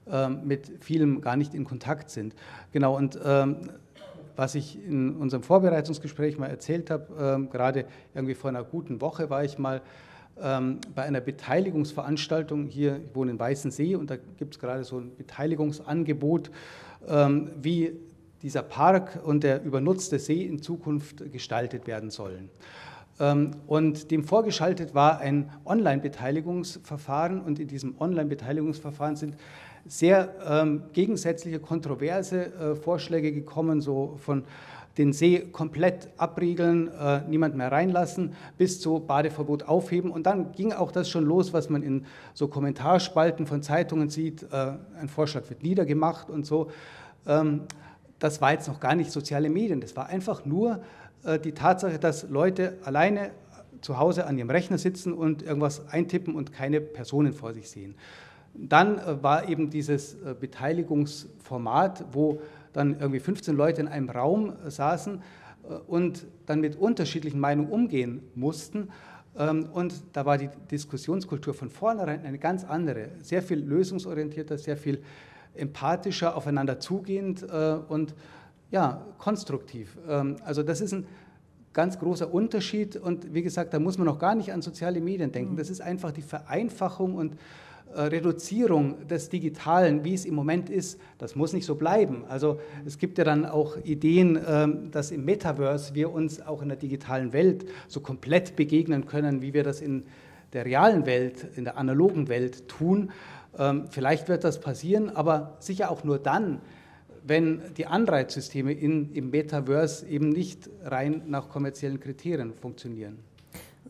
äh, mit vielem gar nicht in Kontakt sind. Genau, und ähm, was ich in unserem Vorbereitungsgespräch mal erzählt habe, ähm, gerade irgendwie vor einer guten Woche war ich mal ähm, bei einer Beteiligungsveranstaltung hier, ich wohne in Weißensee und da gibt es gerade so ein Beteiligungsangebot, ähm, wie dieser Park und der übernutzte See in Zukunft gestaltet werden sollen. Ähm, und dem vorgeschaltet war ein Online-Beteiligungsverfahren und in diesem Online-Beteiligungsverfahren sind sehr ähm, gegensätzliche, kontroverse äh, Vorschläge gekommen, so von den See komplett abriegeln, äh, niemand mehr reinlassen, bis zu Badeverbot aufheben. Und dann ging auch das schon los, was man in so Kommentarspalten von Zeitungen sieht. Äh, ein Vorschlag wird niedergemacht und so. Ähm, das war jetzt noch gar nicht soziale Medien, das war einfach nur äh, die Tatsache, dass Leute alleine zu Hause an ihrem Rechner sitzen und irgendwas eintippen und keine Personen vor sich sehen. Dann äh, war eben dieses äh, Beteiligungsformat, wo dann irgendwie 15 Leute in einem Raum saßen und dann mit unterschiedlichen Meinungen umgehen mussten. Ähm, und da war die Diskussionskultur von vornherein eine ganz andere, sehr viel lösungsorientierter, sehr viel empathischer, aufeinander zugehend und ja, konstruktiv. Ähm, also das ist ein ganz großer Unterschied und wie gesagt, da muss man noch gar nicht an soziale Medien denken. Mhm. Das ist einfach die Vereinfachung und äh, Reduzierung des Digitalen, wie es im Moment ist, das muss nicht so bleiben. Also es gibt ja dann auch Ideen, ähm, dass im Metaverse wir uns auch in der digitalen Welt so komplett begegnen können, wie wir das in der realen Welt, in der analogen Welt tun. Ähm, vielleicht wird das passieren, aber sicher auch nur dann, wenn die Anreizsysteme in, im Metaverse eben nicht rein nach kommerziellen Kriterien funktionieren.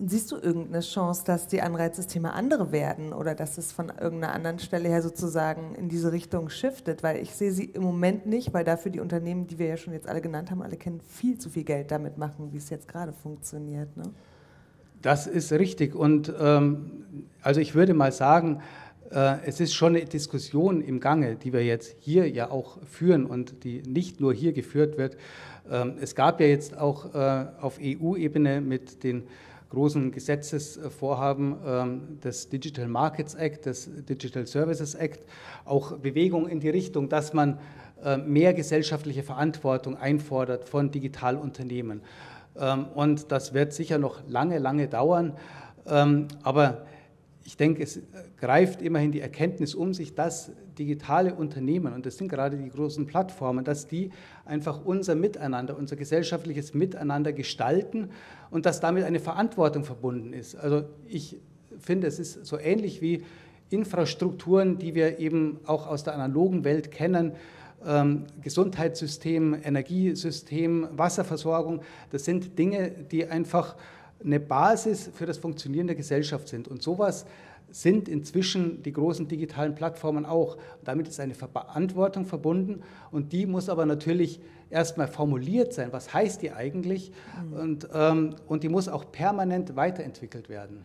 Siehst du irgendeine Chance, dass die Anreizsysteme andere werden oder dass es von irgendeiner anderen Stelle her sozusagen in diese Richtung shiftet? Weil ich sehe sie im Moment nicht, weil dafür die Unternehmen, die wir ja schon jetzt alle genannt haben, alle kennen, viel zu viel Geld damit machen, wie es jetzt gerade funktioniert. Ne? Das ist richtig. Und ähm, also ich würde mal sagen, äh, es ist schon eine Diskussion im Gange, die wir jetzt hier ja auch führen und die nicht nur hier geführt wird. Ähm, es gab ja jetzt auch äh, auf EU-Ebene mit den großen Gesetzesvorhaben ähm, des Digital Markets Act, des Digital Services Act, auch Bewegung in die Richtung, dass man äh, mehr gesellschaftliche Verantwortung einfordert von Digitalunternehmen. Ähm, und das wird sicher noch lange, lange dauern. Aber ich denke, es greift immerhin die Erkenntnis um sich, dass digitale Unternehmen, und das sind gerade die großen Plattformen, dass die einfach unser Miteinander, unser gesellschaftliches Miteinander gestalten und dass damit eine Verantwortung verbunden ist. Also ich finde, es ist so ähnlich wie Infrastrukturen, die wir eben auch aus der analogen Welt kennen, ähm, Gesundheitssystem, Energiesystem, Wasserversorgung, das sind Dinge, die einfach eine Basis für das Funktionieren der Gesellschaft sind. Und sowas sind inzwischen die großen digitalen Plattformen auch. Damit ist eine Verantwortung verbunden und die muss aber natürlich erstmal formuliert sein. Was heißt die eigentlich? Mhm. Und, ähm, und die muss auch permanent weiterentwickelt werden.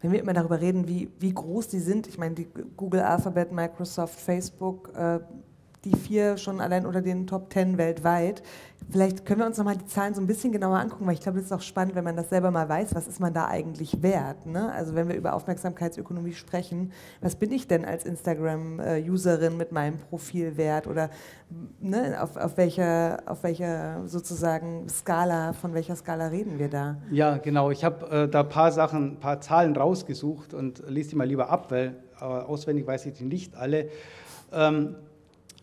Wenn wir immer darüber reden, wie, wie groß die sind, ich meine, die Google, Alphabet, Microsoft, Facebook, äh, die vier schon allein unter den Top Ten weltweit. Vielleicht können wir uns nochmal die Zahlen so ein bisschen genauer angucken, weil ich glaube, es ist auch spannend, wenn man das selber mal weiß, was ist man da eigentlich wert. Ne? Also wenn wir über Aufmerksamkeitsökonomie sprechen, was bin ich denn als Instagram-Userin mit meinem Profil wert oder ne, auf, auf, welcher, auf welcher sozusagen Skala, von welcher Skala reden wir da? Ja, genau. Ich habe äh, da ein paar Sachen, ein paar Zahlen rausgesucht und lese die mal lieber ab, weil äh, auswendig weiß ich die nicht alle. Ähm,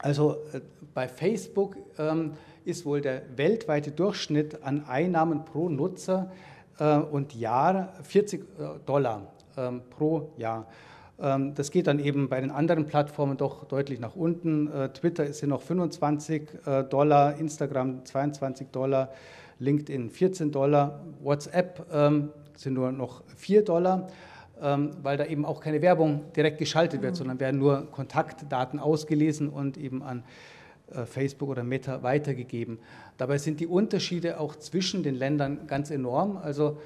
also äh, bei Facebook ähm, ist wohl der weltweite Durchschnitt an Einnahmen pro Nutzer äh, und Jahr 40 äh, Dollar ähm, pro Jahr. Ähm, das geht dann eben bei den anderen Plattformen doch deutlich nach unten. Äh, Twitter ist hier noch 25 äh, Dollar, Instagram 22 Dollar, LinkedIn 14 Dollar, WhatsApp ähm, sind nur noch 4 Dollar. Ähm, weil da eben auch keine Werbung direkt geschaltet wird, mhm. sondern werden nur Kontaktdaten ausgelesen und eben an äh, Facebook oder Meta weitergegeben. Dabei sind die Unterschiede auch zwischen den Ländern ganz enorm. Also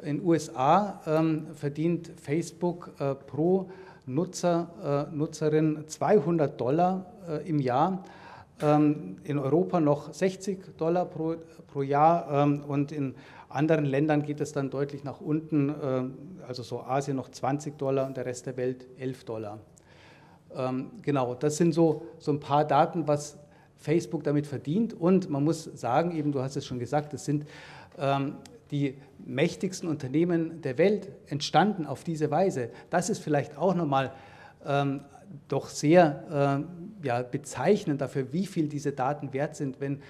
in den USA ähm, verdient Facebook äh, pro Nutzer, äh, Nutzerin 200 Dollar äh, im Jahr. Ähm, in Europa noch 60 Dollar pro, pro Jahr ähm, und in anderen Ländern geht es dann deutlich nach unten, äh, also so Asien noch 20 Dollar und der Rest der Welt 11 Dollar. Ähm, genau, das sind so, so ein paar Daten, was Facebook damit verdient. Und man muss sagen, eben du hast es schon gesagt, es sind ähm, die mächtigsten Unternehmen der Welt entstanden auf diese Weise. Das ist vielleicht auch nochmal ähm, doch sehr äh, ja, bezeichnend dafür, wie viel diese Daten wert sind, wenn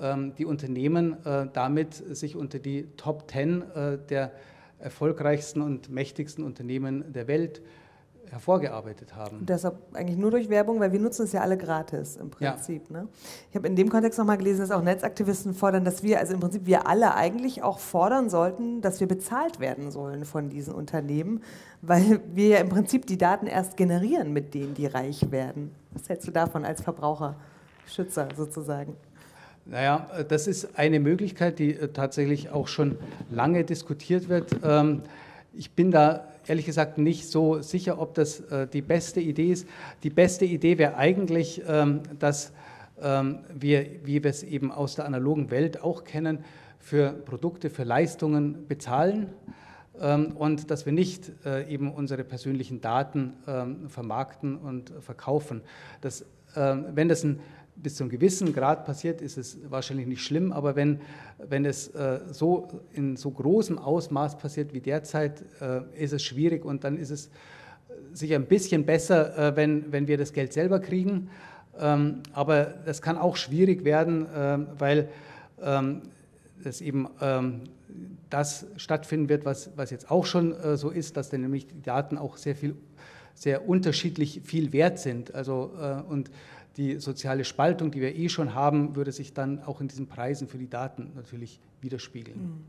ähm, die Unternehmen äh, damit sich unter die Top 10 äh, der erfolgreichsten und mächtigsten Unternehmen der Welt hervorgearbeitet haben. Und deshalb eigentlich nur durch Werbung, weil wir nutzen es ja alle gratis im Prinzip. Ja. Ne? Ich habe in dem Kontext nochmal gelesen, dass auch Netzaktivisten fordern, dass wir, also im Prinzip wir alle eigentlich auch fordern sollten, dass wir bezahlt werden sollen von diesen Unternehmen, weil wir ja im Prinzip die Daten erst generieren, mit denen die reich werden. Was hältst du davon als Verbraucher? Schützer sozusagen? Naja, das ist eine Möglichkeit, die äh, tatsächlich auch schon lange diskutiert wird. Ähm, ich bin da ehrlich gesagt nicht so sicher, ob das äh, die beste Idee ist. Die beste Idee wäre eigentlich, ähm, dass ähm, wir, wie wir es eben aus der analogen Welt auch kennen, für Produkte, für Leistungen bezahlen und dass wir nicht äh, eben unsere persönlichen Daten vermarkten und verkaufen. Das, wenn das ein bis zu einem gewissen Grad passiert, ist es wahrscheinlich nicht schlimm, aber wenn, wenn es äh, so in so großem Ausmaß passiert wie derzeit, äh, ist es schwierig und dann ist es sicher ein bisschen besser, äh, wenn, wenn wir das Geld selber kriegen. Ähm, aber das kann auch schwierig werden, äh, weil ähm, es eben ähm, das stattfinden wird, was, was jetzt auch schon äh, so ist, dass dann nämlich die Daten auch sehr viel sehr unterschiedlich viel wert sind. Also, äh, und die soziale Spaltung, die wir eh schon haben, würde sich dann auch in diesen Preisen für die Daten natürlich widerspiegeln. Mhm.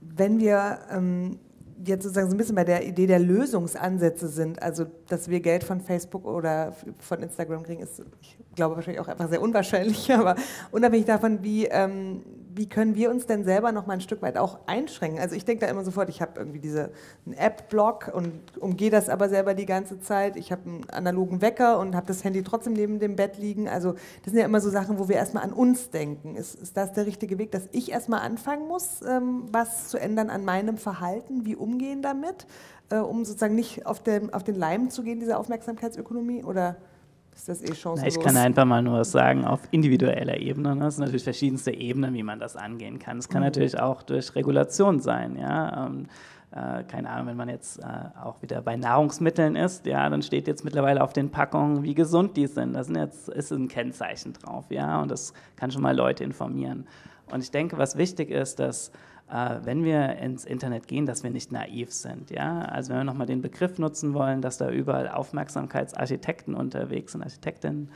Wenn wir ähm, jetzt sozusagen so ein bisschen bei der Idee der Lösungsansätze sind, also dass wir Geld von Facebook oder von Instagram kriegen, ist, ich glaube, wahrscheinlich auch einfach sehr unwahrscheinlich, (laughs) aber unabhängig davon, wie, ähm, wie können wir uns denn selber noch mal ein Stück weit auch einschränken? Also ich denke da immer sofort, ich habe irgendwie diese App-Block und umgehe das aber selber die ganze Zeit. Ich habe einen analogen Wecker und habe das Handy trotzdem neben dem Bett liegen. Also das sind ja immer so Sachen, wo wir erstmal an uns denken. Ist, ist das der richtige Weg, dass ich erstmal anfangen muss, ähm, was zu ändern an meinem Verhalten, wie umgehen damit, äh, um sozusagen nicht auf den, auf den Leim zu gehen, diese Aufmerksamkeitsökonomie? Oder ist das eh chancenlos? ich kann einfach mal nur sagen, auf individueller Ebene. Ne? Es sind natürlich verschiedenste Ebenen, wie man das angehen kann. Es kann mhm. natürlich auch durch Regulation sein. Ja? Ähm, äh, keine Ahnung, wenn man jetzt äh, auch wieder bei Nahrungsmitteln ist, ja, dann steht jetzt mittlerweile auf den Packungen, wie gesund die sind. Da sind jetzt, ist ein Kennzeichen drauf, ja, und das kann schon mal Leute informieren. Und ich denke, was wichtig ist, dass äh, wenn wir ins Internet gehen, dass wir nicht naiv sind. Ja? Also wenn wir nochmal den Begriff nutzen wollen, dass da überall Aufmerksamkeitsarchitekten unterwegs sind, Architektinnen,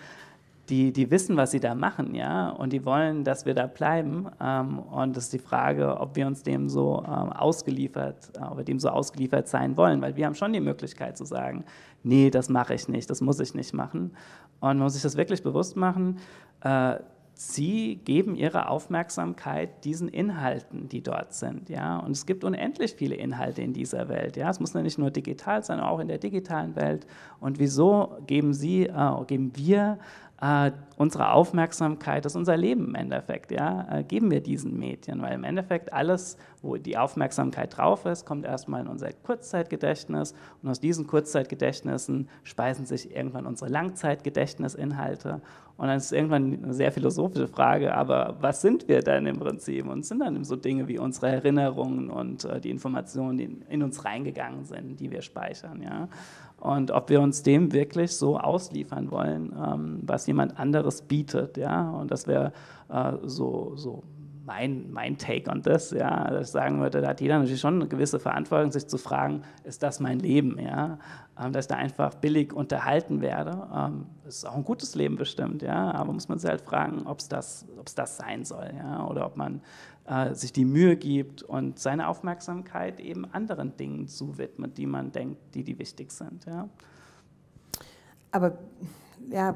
die, die wissen, was sie da machen, ja, und die wollen, dass wir da bleiben. Ähm, und es ist die Frage, ob wir uns dem so ähm, ausgeliefert, äh, ob wir dem so ausgeliefert sein wollen, weil wir haben schon die Möglichkeit zu sagen, nee, das mache ich nicht, das muss ich nicht machen. Und man muss sich das wirklich bewusst machen. Äh, sie geben ihre Aufmerksamkeit diesen Inhalten, die dort sind. Ja? Und es gibt unendlich viele Inhalte in dieser Welt. Ja? Es muss nicht nur digital sein, auch in der digitalen Welt. Und wieso geben, sie, äh, geben wir äh, unsere Aufmerksamkeit, das ist unser Leben im Endeffekt, ja, äh, geben wir diesen Medien, weil im Endeffekt alles, wo die Aufmerksamkeit drauf ist, kommt erstmal in unser Kurzzeitgedächtnis und aus diesen Kurzzeitgedächtnissen speisen sich irgendwann unsere Langzeitgedächtnisinhalte. Und dann ist irgendwann eine sehr philosophische Frage, aber was sind wir denn im Prinzip? Und sind dann so Dinge wie unsere Erinnerungen und äh, die Informationen, die in uns reingegangen sind, die wir speichern, ja und ob wir uns dem wirklich so ausliefern wollen, ähm, was jemand anderes bietet. Ja? Und das wäre äh, so, so mein, mein Take on das, ja, dass ich sagen würde, da hat jeder natürlich schon eine gewisse Verantwortung, sich zu fragen, ist das mein Leben, ja, ähm, dass ich da einfach billig unterhalten werde. Ähm, das ist auch ein gutes Leben bestimmt, ja, aber muss man sich halt fragen, ob es das, das sein soll, ja, oder ob man äh, sich die Mühe gibt und seine Aufmerksamkeit eben anderen Dingen zuwidmet, die man denkt, die die wichtig sind. Ja. Aber ja,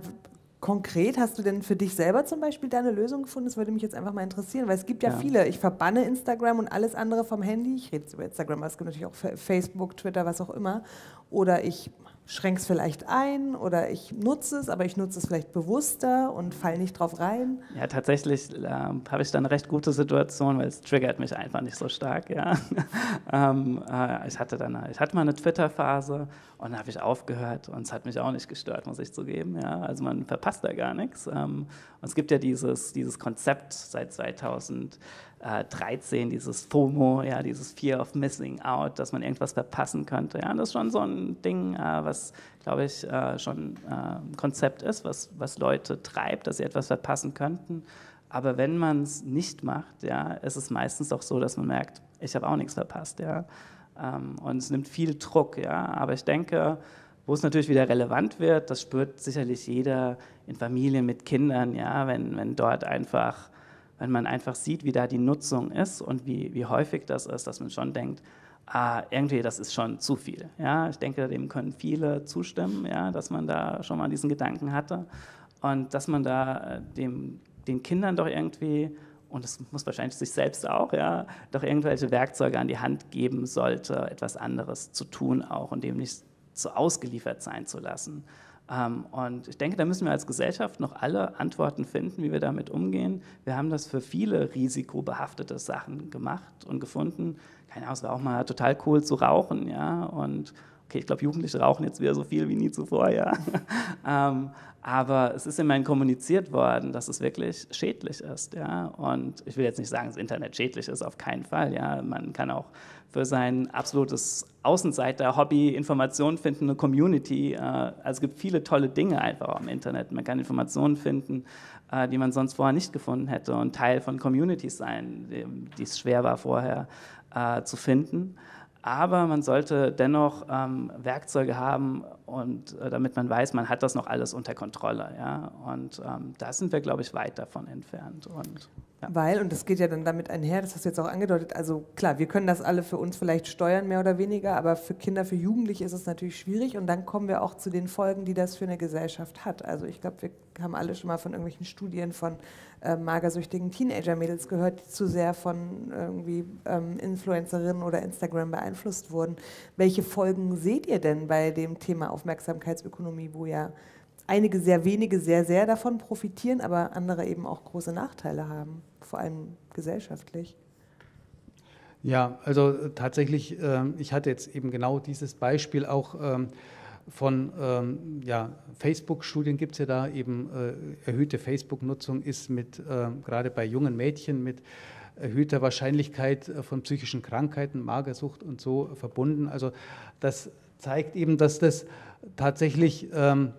konkret hast du denn für dich selber zum Beispiel deine Lösung gefunden? Das würde mich jetzt einfach mal interessieren, weil es gibt ja, ja. viele. Ich verbanne Instagram und alles andere vom Handy. Ich rede jetzt über Instagram, aber es gibt natürlich auch Facebook, Twitter, was auch immer. Oder ich schränke es vielleicht ein oder ich nutze es, aber ich nutze es vielleicht bewusster und falle nicht drauf rein. Ja, tatsächlich äh, habe ich da eine recht gute Situation, weil es triggert mich einfach nicht so stark. Ja. (laughs) ähm, äh, ich, hatte dann, ich hatte mal eine Twitter-Phase und dann habe ich aufgehört und es hat mich auch nicht gestört, muss ich zugeben. Ja. Also man verpasst da gar nichts. Ähm, und es gibt ja dieses, dieses Konzept seit 2000 äh, 13, dieses FOMO, ja, dieses Fear of Missing Out, dass man irgendwas verpassen könnte. Ja, das ist schon so ein Ding, äh, was, glaube ich, äh, schon ein Konzept ist, was, was Leute treibt, dass sie etwas verpassen könnten. Aber wenn man es nicht macht, ja, ist es meistens auch so, dass man merkt, ich habe auch nichts verpasst. Ja. Ähm, und es nimmt viel Druck. Ja. Aber ich denke, wo es natürlich wieder relevant wird, das spürt sicherlich jeder in Familien mit Kindern, ja, wenn, wenn dort einfach wenn man einfach sieht, wie da die Nutzung ist und wie, wie häufig das ist, dass man schon denkt, ah, irgendwie, das ist schon zu viel. Ja, ich denke, dem können viele zustimmen, ja, dass man da schon mal diesen Gedanken hatte. Und dass man da äh, dem, den Kindern doch irgendwie und das muss wahrscheinlich sich selbst auch, ja, doch irgendwelche Werkzeuge an die Hand geben sollte, etwas anderes zu tun auch und dem nicht so ausgeliefert sein zu lassen. Ähm, und ich denke, da müssen wir als Gesellschaft noch alle Antworten finden, wie wir damit umgehen. Wir haben das für viele risikobehaftete Sachen gemacht und gefunden. Keine Ahnung, es war auch mal total cool zu rauchen, ja, und okay, ich glaube, Jugendliche rauchen jetzt wieder so viel wie nie zuvor, ja. (laughs) ähm, aber es ist immerhin kommuniziert worden, dass es wirklich schädlich ist, ja. Und ich will jetzt nicht sagen, das Internet schädlich ist, auf keinen Fall, ja. Man kann auch für sein absolutes Außenseiter-Hobby Informationen finden, eine Community. Äh, also es gibt viele tolle Dinge einfach im Internet. Man kann Informationen finden, äh, die man sonst vorher nicht gefunden hätte und Teil von Communities sein, die es schwer war vorher äh, zu finden aber man sollte dennoch ähm, Werkzeuge haben, und äh, damit man weiß, man hat das noch alles unter Kontrolle. Ja? Und ähm, da sind wir, glaube ich, weit davon entfernt. Und, ja. Weil, und das geht ja dann damit einher, das hast du jetzt auch angedeutet, also klar, wir können das alle für uns vielleicht steuern, mehr oder weniger, aber für Kinder, für Jugendliche ist es natürlich schwierig und dann kommen wir auch zu den Folgen, die das für eine Gesellschaft hat. Also ich glaube, wir haben alle schon mal von irgendwelchen Studien von äh, magersüchtigen Teenager-Mädels gehört, die zu sehr von irgendwie ähm, Influencerinnen oder Instagram beeinflusst wurden. Welche Folgen seht ihr denn bei dem Thema Aufmerksamkeitsökonomie, wo ja einige sehr wenige sehr, sehr davon profitieren, aber andere eben auch große Nachteile haben, vor allem gesellschaftlich? Ja, also äh, tatsächlich, ähm, ich hatte jetzt eben genau dieses Beispiel auch ähm, von ähm, ja, Facebook-Studien gibt es ja da eben äh, erhöhte Facebook-Nutzung ist mit äh, gerade bei jungen Mädchen mit erhöhter Wahrscheinlichkeit äh, von psychischen Krankheiten, Magersucht und so verbunden. Also das zeigt eben, dass das tatsächlich ähm,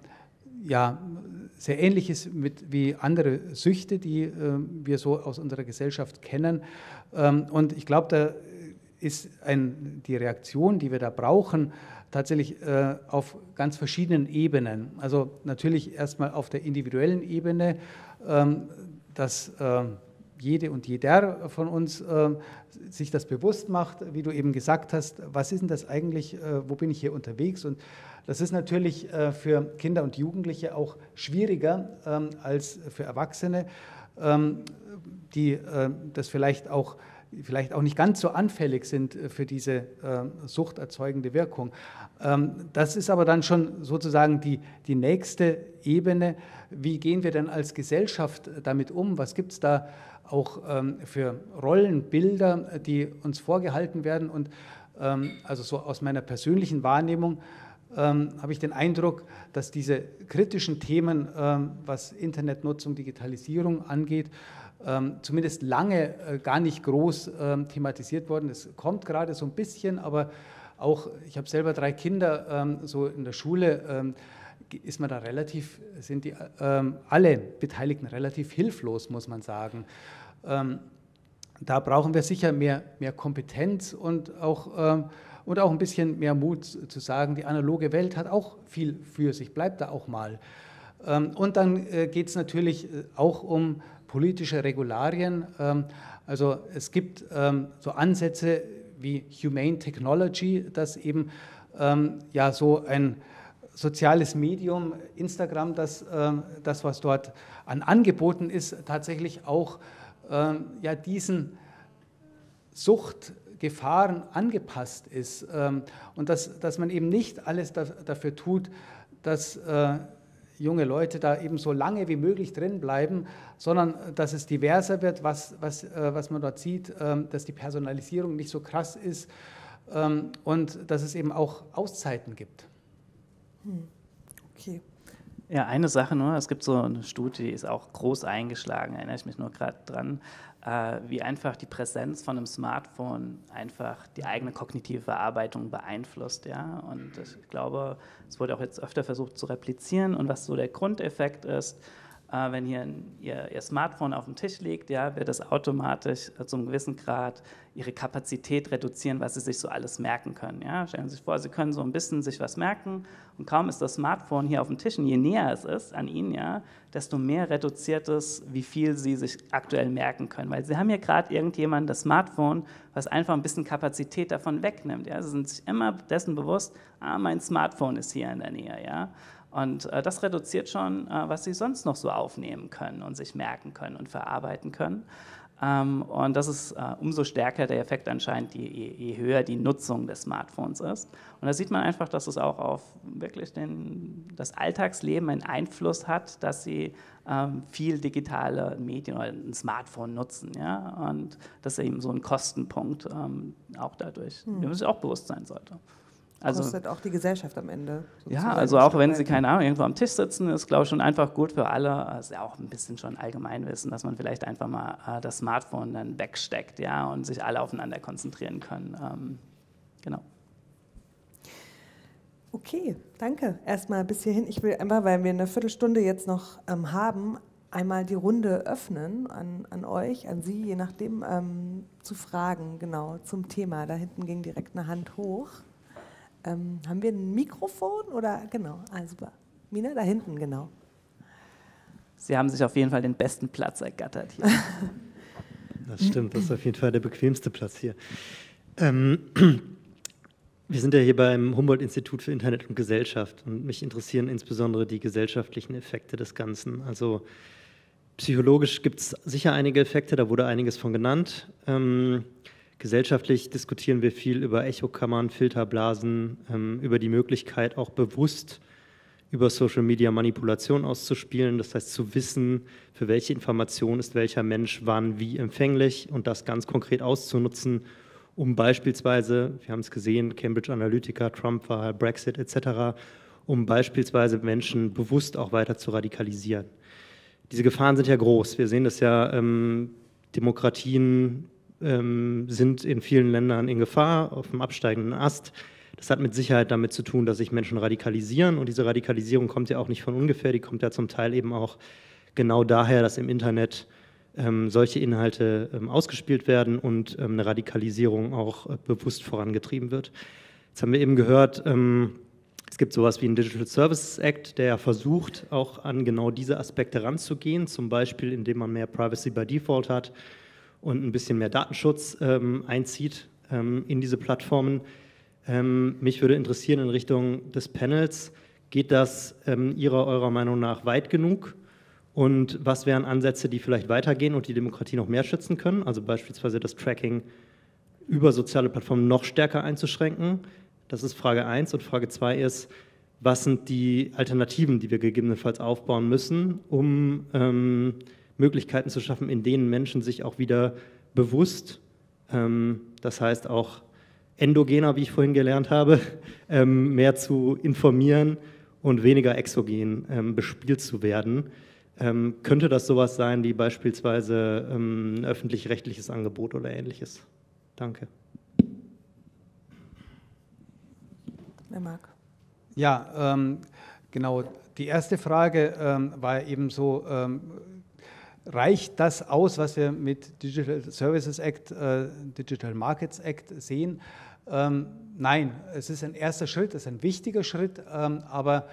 ja, sehr ähnlich ist mit, wie andere Süchte, die äh, wir so aus unserer Gesellschaft kennen. Ähm, und ich glaube, da ist ein, die Reaktion, die wir da brauchen, tatsächlich äh, auf ganz verschiedenen Ebenen. Also natürlich erstmal auf der individuellen Ebene, ähm, dass äh, jede und jeder von uns äh, sich das bewusst macht, wie du eben gesagt hast, was ist denn das eigentlich, äh, wo bin ich hier unterwegs? Und das ist natürlich äh, für Kinder und Jugendliche auch schwieriger ähm, als für Erwachsene, ähm, die äh, das vielleicht auch vielleicht auch nicht ganz so anfällig sind äh, für diese äh, suchterzeugende Wirkung. Ähm, das ist aber dann schon sozusagen die, die nächste Ebene. Wie gehen wir denn als Gesellschaft damit um? Was gibt es da auch ähm, für Rollenbilder, die uns vorgehalten werden? Und ähm, also so aus meiner persönlichen Wahrnehmung ähm, habe ich den Eindruck, dass diese kritischen Themen, ähm, was Internetnutzung, Digitalisierung angeht, zumindest lange äh, gar nicht groß ähm, thematisiert worden. Es kommt gerade so ein bisschen, aber auch, ich habe selber drei Kinder, ähm, so in der Schule ähm, ist man da relativ, sind die ähm, alle Beteiligten relativ hilflos, muss man sagen. Ähm, da brauchen wir sicher mehr, mehr Kompetenz und auch, und auch ein bisschen mehr Mut zu sagen, die analoge Welt hat auch viel für sich, bleibt da auch mal. Und dann äh, geht es natürlich äh, auch um politische Regularien. Ähm, also es gibt ähm, so Ansätze wie Humane Technology, dass eben ähm, ja so ein soziales Medium, Instagram, das, das was dort an Angeboten ist, tatsächlich auch ja, diesen Suchtgefahren angepasst ist und dass, dass man eben nicht alles dafür tut, dass äh, junge Leute da eben so lange wie möglich drin bleiben, sondern dass es diverser wird, was, was, äh, was man dort sieht, ähm, dass die Personalisierung nicht so krass ist ähm, und dass es eben auch Auszeiten gibt. Hm. Okay. Ja, eine Sache nur, es gibt so eine Studie, die ist auch groß eingeschlagen, erinnere ich mich nur gerade dran, äh, wie einfach die Präsenz von einem Smartphone einfach die eigene kognitive Verarbeitung beeinflusst. Ja? Und ich glaube, es wurde auch jetzt öfter versucht zu replizieren. Und was so der Grundeffekt ist, äh, wenn hier ihr, ihr, Smartphone auf dem Tisch liegt, ja, wird es automatisch äh, zum gewissen Grad ihre Kapazität reduzieren, was sie sich so alles merken können. Ja? Stellen Sie sich vor, Sie können so ein bisschen sich was merken und kaum ist das Smartphone hier auf dem Tisch und je näher es ist an Ihnen, ja, desto mehr reduziert es, wie viel Sie sich aktuell merken können. Weil Sie haben ja gerade irgendjemand das Smartphone, was einfach ein bisschen Kapazität davon wegnimmt. Ja? Sie sind sich immer dessen bewusst, ah, mein Smartphone ist hier in der Nähe. Ja? Und äh, das reduziert schon, äh, was Sie sonst noch so aufnehmen können und sich merken können und verarbeiten können. Ähm, und das ist äh, umso stärker der Effekt anscheinend, je, je, höher die Nutzung des Smartphones ist. Und da sieht man einfach, dass es auch auf wirklich den, das Alltagsleben einen Einfluss hat, dass sie ähm, viel digitale Medien oder ein Smartphone nutzen. Ja? Und das ist eben so ein Kostenpunkt ähm, auch dadurch, hm. dem man sich auch bewusst sein sollte. Also, kostet auch die Gesellschaft am Ende. Ja, also auch wenn Sie, keine Ahnung, irgendwo am Tisch sitzen, ist, glaube ich, schon einfach gut für alle. Das ist ja auch ein bisschen schon Allgemeinwissen, dass man vielleicht einfach mal äh, das Smartphone dann wegsteckt, ja, und sich alle aufeinander konzentrieren können. Ähm, genau. Okay, danke. Erstmal bis hierhin. Ich will einfach, weil wir eine Viertelstunde jetzt noch ähm, haben, einmal die Runde öffnen an, an euch, an Sie, je nachdem, ähm, zu fragen, genau, zum Thema. Da hinten ging direkt eine Hand hoch. Ähm, haben wir ein Mikrofon oder genau? Ah, super. Mina, da hinten, genau. Sie haben sich auf jeden Fall den besten Platz ergattert hier. (laughs) Das stimmt, das ist auf jeden Fall der bequemste Platz hier. Ähm, (clears throat) wir sind ja hier beim Humboldt-Institut für Internet und Gesellschaft und mich interessieren insbesondere die gesellschaftlichen Effekte des Ganzen. Also psychologisch gibt es sicher einige Effekte, da wurde einiges von genannt. Ähm, Gesellschaftlich diskutieren wir viel über Echokammern, Filterblasen, ähm, über die Möglichkeit auch bewusst über Social Media Manipulation auszuspielen. Das heißt zu wissen, für welche Information ist welcher Mensch wann wie empfänglich und das ganz konkret auszunutzen, um beispielsweise, wir haben es gesehen, Cambridge Analytica, Trump-Wahl, Brexit etc., um beispielsweise Menschen bewusst auch weiter zu radikalisieren. Diese Gefahren sind ja groß. Wir sehen das ja, ähm, Demokratien ähm, sind in vielen Ländern in Gefahr, auf dem absteigenden Ast. Das hat mit Sicherheit damit zu tun, dass sich Menschen radikalisieren und diese Radikalisierung kommt ja auch nicht von ungefähr, die kommt ja zum Teil eben auch genau daher, dass im Internet ähm, solche Inhalte ähm, ausgespielt werden und ähm, eine Radikalisierung auch äh, bewusst vorangetrieben wird. Jetzt haben wir eben gehört, ähm, es gibt sowas wie einen Digital Services Act, der versucht, auch an genau diese Aspekte ranzugehen, zum Beispiel indem man mehr Privacy by Default hat, und ein bisschen mehr Datenschutz ähm, einzieht ähm, in diese Plattformen. Ähm, mich würde interessieren in Richtung des Panels, geht das ähm, Ihrer, eurer Meinung nach weit genug? Und was wären Ansätze, die vielleicht weitergehen und die Demokratie noch mehr schützen können? Also beispielsweise das Tracking über soziale Plattformen noch stärker einzuschränken. Das ist Frage 1. Und Frage 2 ist, was sind die Alternativen, die wir gegebenenfalls aufbauen müssen, um ähm, Möglichkeiten zu schaffen, in denen Menschen sich auch wieder bewusst, ähm, das heißt auch endogener, wie ich vorhin gelernt habe, (laughs) ähm, mehr zu informieren und weniger exogen ähm, bespielt zu werden. Ähm, könnte das sowas sein wie beispielsweise ähm, ein öffentlich-rechtliches Angebot oder ähnliches? Danke. Wer mag? Ja, ähm, genau. Die erste Frage war eben so, reicht das aus, was wir mit Digital Services Act, äh, Digital Markets Act sehen? Ähm, nein, es ist ein erster Schritt, es ist ein wichtiger Schritt, ähm, aber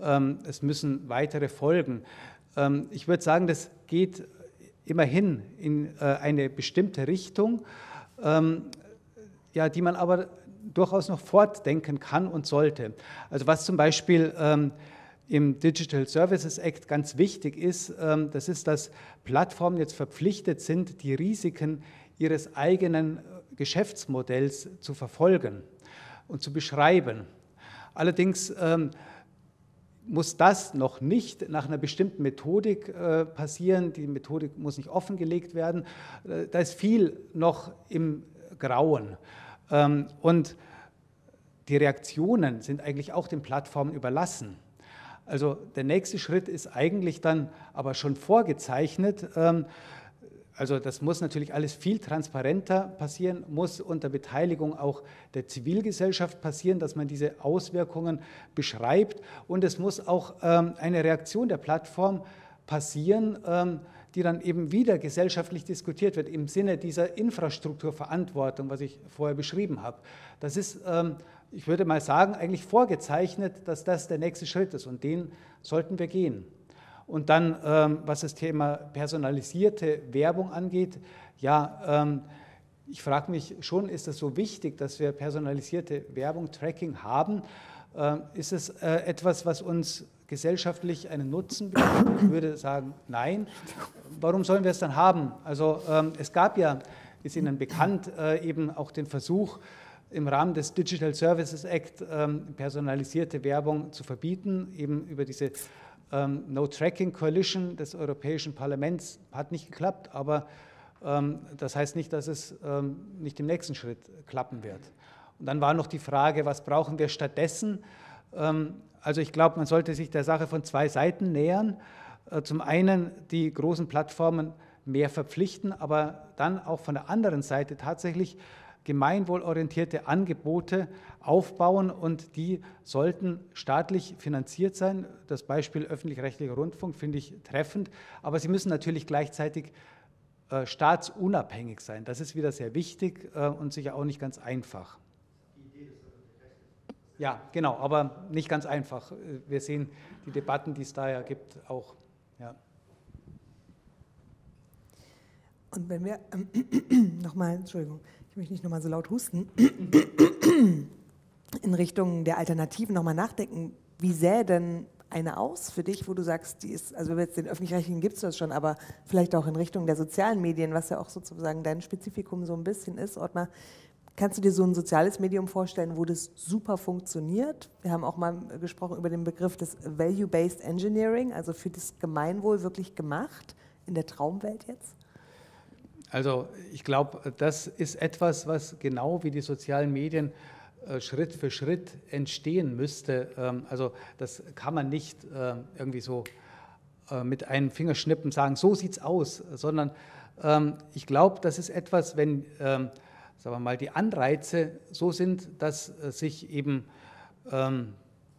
ähm, es müssen weitere folgen. Ähm, ich würde sagen, das geht immerhin in äh, eine bestimmte Richtung, ähm, ja, die man aber durchaus noch fortdenken kann und sollte. Also was zum Beispiel ähm, im Digital Services Act ganz wichtig ist, ähm, das ist, dass Plattformen jetzt verpflichtet sind, die Risiken ihres eigenen äh, Geschäftsmodells zu verfolgen und zu beschreiben. Allerdings ähm, muss das noch nicht nach einer bestimmten Methodik äh, passieren. Die Methodik muss nicht offengelegt werden. Äh, da ist viel noch im Grauen. Ähm, und die Reaktionen sind eigentlich auch den Plattformen überlassen. Also der nächste Schritt ist eigentlich dann aber schon vorgezeichnet. Ähm, also das muss natürlich alles viel transparenter passieren, muss unter Beteiligung auch der Zivilgesellschaft passieren, dass man diese Auswirkungen beschreibt. Und es muss auch ähm, eine Reaktion der Plattform passieren, ähm, die dann eben wieder gesellschaftlich diskutiert wird im Sinne dieser Infrastrukturverantwortung, was ich vorher beschrieben habe. Das ist, ich würde mal sagen, eigentlich vorgezeichnet, dass das der nächste Schritt ist und den sollten wir gehen. Und dann, ähm, was das Thema personalisierte Werbung angeht, ja, ähm, ich frage mich schon, ist es so wichtig, dass wir personalisierte Werbung, Tracking haben? Ähm, ist es äh, etwas, was uns gesellschaftlich einen Nutzen bringt? Ich würde sagen, nein. Warum sollen wir es dann haben? Also ähm, es gab ja, ist Ihnen bekannt, äh, eben auch den Versuch, im Rahmen des Digital Services Act ähm, personalisierte Werbung zu verbieten, eben über diese No Tracking Coalition des Europäischen Parlaments. Hat nicht geklappt, aber das heißt nicht, dass es nicht im nächsten Schritt klappen wird. Und dann war noch die Frage, was brauchen wir stattdessen? Ähm, also ich glaube, man sollte sich der Sache von zwei Seiten nähern. Äh, zum einen die großen Plattformen mehr verpflichten, aber dann auch von der anderen Seite tatsächlich gemeinwohlorientierte Angebote aufbauen und die sollten staatlich finanziert sein. Das Beispiel öffentlich-rechtlicher Rundfunk finde ich treffend, aber sie müssen natürlich gleichzeitig äh, staatsunabhängig sein. Das ist wieder sehr wichtig äh, und sicher auch nicht ganz einfach. Ja, genau, aber nicht ganz einfach. Wir sehen die Debatten, die es da ja gibt, auch. Ja. Und wenn wir (clears throat) ähm, nochmal, Entschuldigung, ich möchte nicht nochmal so laut husten, in Richtung der Alternativen nochmal nachdenken, wie sähe denn eine aus für dich, wo du sagst, die ist, also jetzt den öffentlich-rechtlichen gibt es das schon, aber vielleicht auch in Richtung der sozialen Medien, was ja auch sozusagen dein Spezifikum so ein bisschen ist, Ottmar, Kannst du dir so ein soziales Medium vorstellen, wo das super funktioniert? Wir haben auch mal gesprochen über den Begriff des Value-Based Engineering, also für das Gemeinwohl wirklich gemacht, in der Traumwelt jetzt? Also ich glaube, das ist etwas, was genau wie die sozialen Medien äh, Schritt für Schritt entstehen müsste. Ähm, also das kann man nicht äh, irgendwie so äh, mit einem Fingerschnippen sagen, so sieht es aus, sondern ähm, ich glaube, das ist etwas, wenn ähm, sagen wir mal, die Anreize so sind, dass äh, sich eben ähm,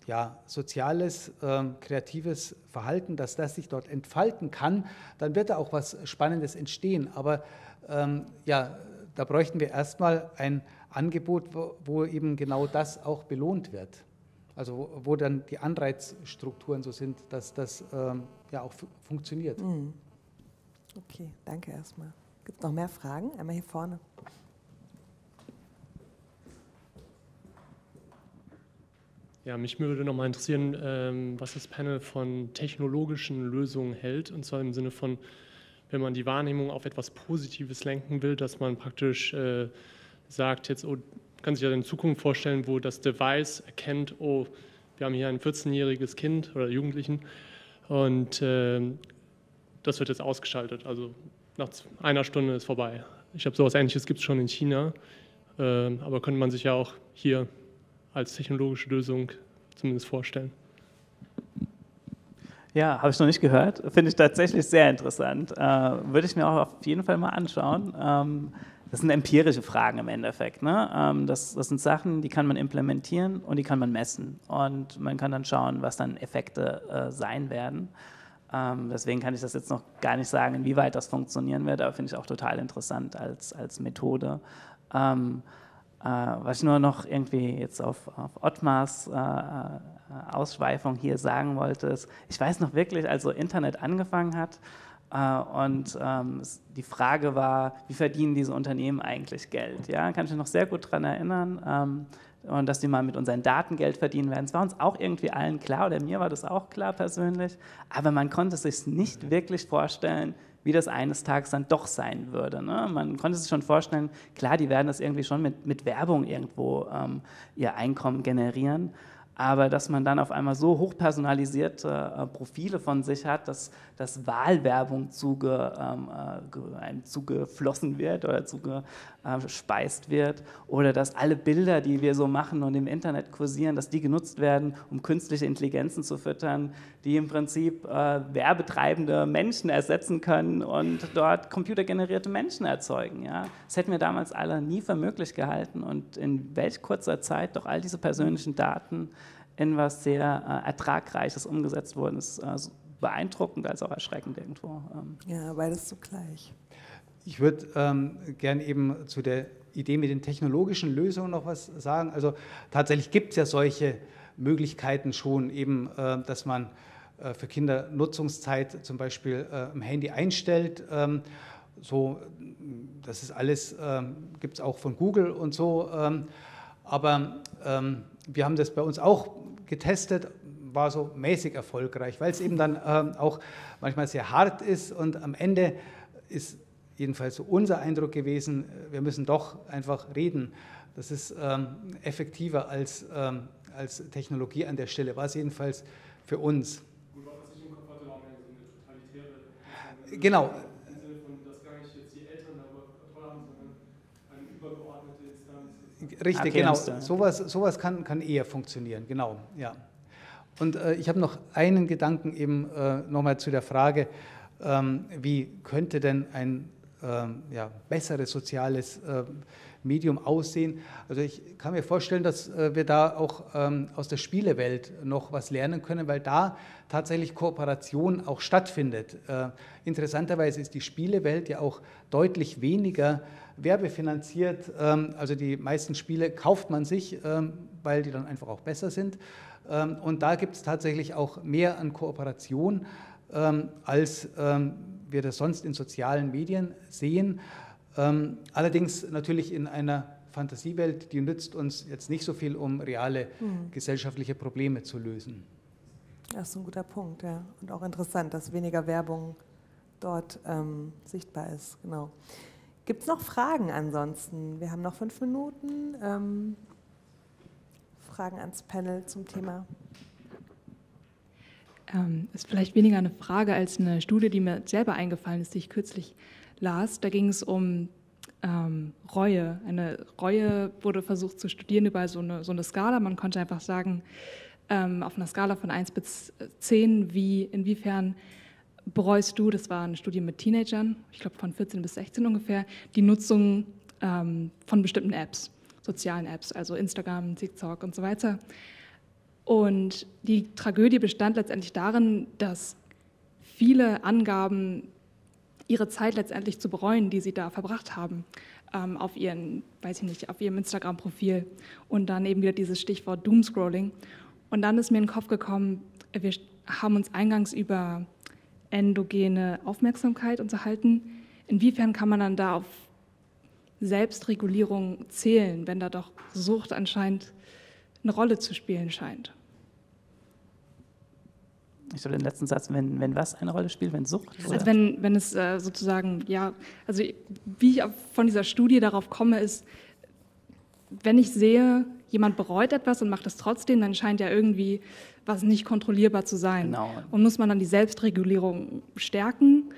ja, soziales, ähm, kreatives Verhalten, dass das sich dort entfalten kann, dann wird da auch was Spannendes entstehen. Aber ähm, ja, da bräuchten wir erstmal ein Angebot, wo, wo, eben genau das auch belohnt wird. Also wo, wo dann die Anreizstrukturen so sind, dass das ähm, ja auch funktioniert. Mhm. Okay, danke erstmal. Gibt es noch mehr Fragen? Einmal hier vorne. Ja, mich würde noch mal interessieren, ähm, was das Panel von technologischen Lösungen hält. Und zwar im Sinne von, wenn man die Wahrnehmung auf etwas Positives lenken will, dass man praktisch äh, sagt, jetzt oh, kann sich ja in Zukunft vorstellen, wo das Device erkennt, oh, wir haben hier ein 14-jähriges Kind oder Jugendlichen und äh, das wird jetzt ausgeschaltet. Also nach einer Stunde ist vorbei. Ich habe sowas Ähnliches gibt es schon in China, äh, aber könnte man sich ja auch hier als technologische Lösung zumindest vorstellen. Ja, habe ich noch nicht gehört. Finde ich tatsächlich sehr interessant. Äh, würde ich mir auch auf jeden Fall mal anschauen. Ähm, das sind empirische Fragen im Endeffekt. Ne? Ähm, das, das, sind Sachen, die kann man implementieren und die kann man messen. Und man kann dann schauen, was dann Effekte äh, sein werden. Ähm, deswegen kann ich das jetzt noch gar nicht sagen, inwieweit das funktionieren wird, aber finde ich auch total interessant als, als Methode. Äh, was ich nur noch irgendwie jetzt auf, auf Ottmars äh, äh, Ausschweifung hier sagen wollte, ist, ich weiß noch wirklich, als so Internet angefangen hat und ähm, die Frage war, wie verdienen diese Unternehmen eigentlich Geld? Ja, kann ich mich noch sehr gut daran erinnern. Ähm, und dass die mal mit unseren Daten Geld verdienen werden. Es war uns auch irgendwie allen klar, oder mir war das auch klar persönlich, aber man konnte es sich nicht wirklich vorstellen, wie das eines Tages dann doch sein würde. Ne? Man konnte sich schon vorstellen, klar, die werden das irgendwie schon mit, mit Werbung irgendwo ähm, ihr Einkommen generieren, aber dass man dann auf einmal so hochpersonalisierte äh, Profile von sich hat, dass, dass Wahlwerbung zuge, ähm, äh, einem zugeflossen wird oder zugespeist wird oder dass alle Bilder, die wir so machen und im Internet kursieren, dass die genutzt werden, um künstliche Intelligenzen zu füttern, die im Prinzip äh, werbetreibende Menschen ersetzen können und dort computergenerierte Menschen erzeugen. Ja? Das hätten wir damals alle nie für möglich gehalten und in welch kurzer Zeit doch all diese persönlichen Daten in was sehr äh, Ertragreiches umgesetzt worden ist, äh, beeindruckend als auch erschreckend irgendwo. Ähm. Ja, beides zugleich. Ich würde ähm, gern eben zu der Idee mit den technologischen Lösungen noch was sagen. Also tatsächlich gibt es ja solche Möglichkeiten schon, eben, äh, dass man äh, für Kinder Nutzungszeit zum Beispiel äh, im Handy einstellt. Ähm, so, das ist alles, ähm, gibt es auch von Google und so. Ähm, aber ähm, wir haben das bei uns auch getestet, war so mäßig erfolgreich, weil es eben dann ähm, auch manchmal sehr hart ist und am Ende ist jedenfalls so unser Eindruck gewesen, wir müssen doch einfach reden. Das ist ähm, effektiver als, ähm, als Technologie an der Stelle, war es jedenfalls für uns. Genau, Richtig, genau. Sowas, sowas kann, kann eher funktionieren, genau. Ja. Und äh, ich habe noch einen Gedanken eben äh, nochmal zu der Frage, ähm, wie könnte denn ein ähm, ja, besseres soziales äh, Medium aussehen? Also ich kann mir vorstellen, dass äh, wir da auch ähm, aus der Spielewelt noch was lernen können, weil da tatsächlich Kooperation auch stattfindet. Äh, interessanterweise ist die Spielewelt ja auch deutlich weniger werbefinanziert. Ähm, also die meisten Spiele kauft man sich, ähm, weil die dann einfach auch besser sind. Ähm, und da gibt es tatsächlich auch mehr an Kooperation, als wir das sonst in sozialen Medien sehen. Allerdings natürlich in einer Fantasiewelt, die nützt uns jetzt nicht so viel, um reale mhm. gesellschaftliche Probleme zu lösen. Das ist ein guter Punkt, ja. Und auch interessant, dass weniger Werbung dort ähm, sichtbar ist. Genau. Gibt es noch Fragen ansonsten? Wir haben noch fünf Minuten. Ähm, Fragen ans Panel zum Thema. Ähm, ist vielleicht weniger eine Frage als eine Studie, die mir selber eingefallen ist, die ich kürzlich las. Da ging es um ähm, Reue. Eine Reue wurde versucht zu studieren über so eine, so eine Skala. Man konnte einfach sagen, ähm, auf einer Skala von 1 bis 10, wie, inwiefern bereust du, das war eine Studie mit Teenagern, ich glaube von 14 bis 16 ungefähr, die Nutzung ähm, von bestimmten Apps, sozialen Apps, also Instagram, TikTok und so weiter. Und die Tragödie bestand letztendlich darin, dass viele Angaben ihre Zeit letztendlich zu bereuen, die sie da verbracht haben, ähm, auf ihren, weiß ich nicht, auf ihrem Instagram-Profil. Und dann eben wieder dieses Stichwort Doomscrolling. Und dann ist mir in den Kopf gekommen, wir haben uns eingangs über endogene Aufmerksamkeit unterhalten. Inwiefern kann man dann da auf Selbstregulierung zählen, wenn da doch Sucht anscheinend eine Rolle zu spielen scheint? Ich soll den letzten Satz, wenn, wenn was eine Rolle spielt, wenn Sucht? Also wenn, wenn es äh, sozusagen, ja, also wie ich von dieser Studie darauf komme, ist, wenn ich sehe, jemand bereut etwas und macht es trotzdem, dann scheint ja irgendwie was nicht kontrollierbar zu sein. Genau. Und muss man dann die Selbstregulierung stärken?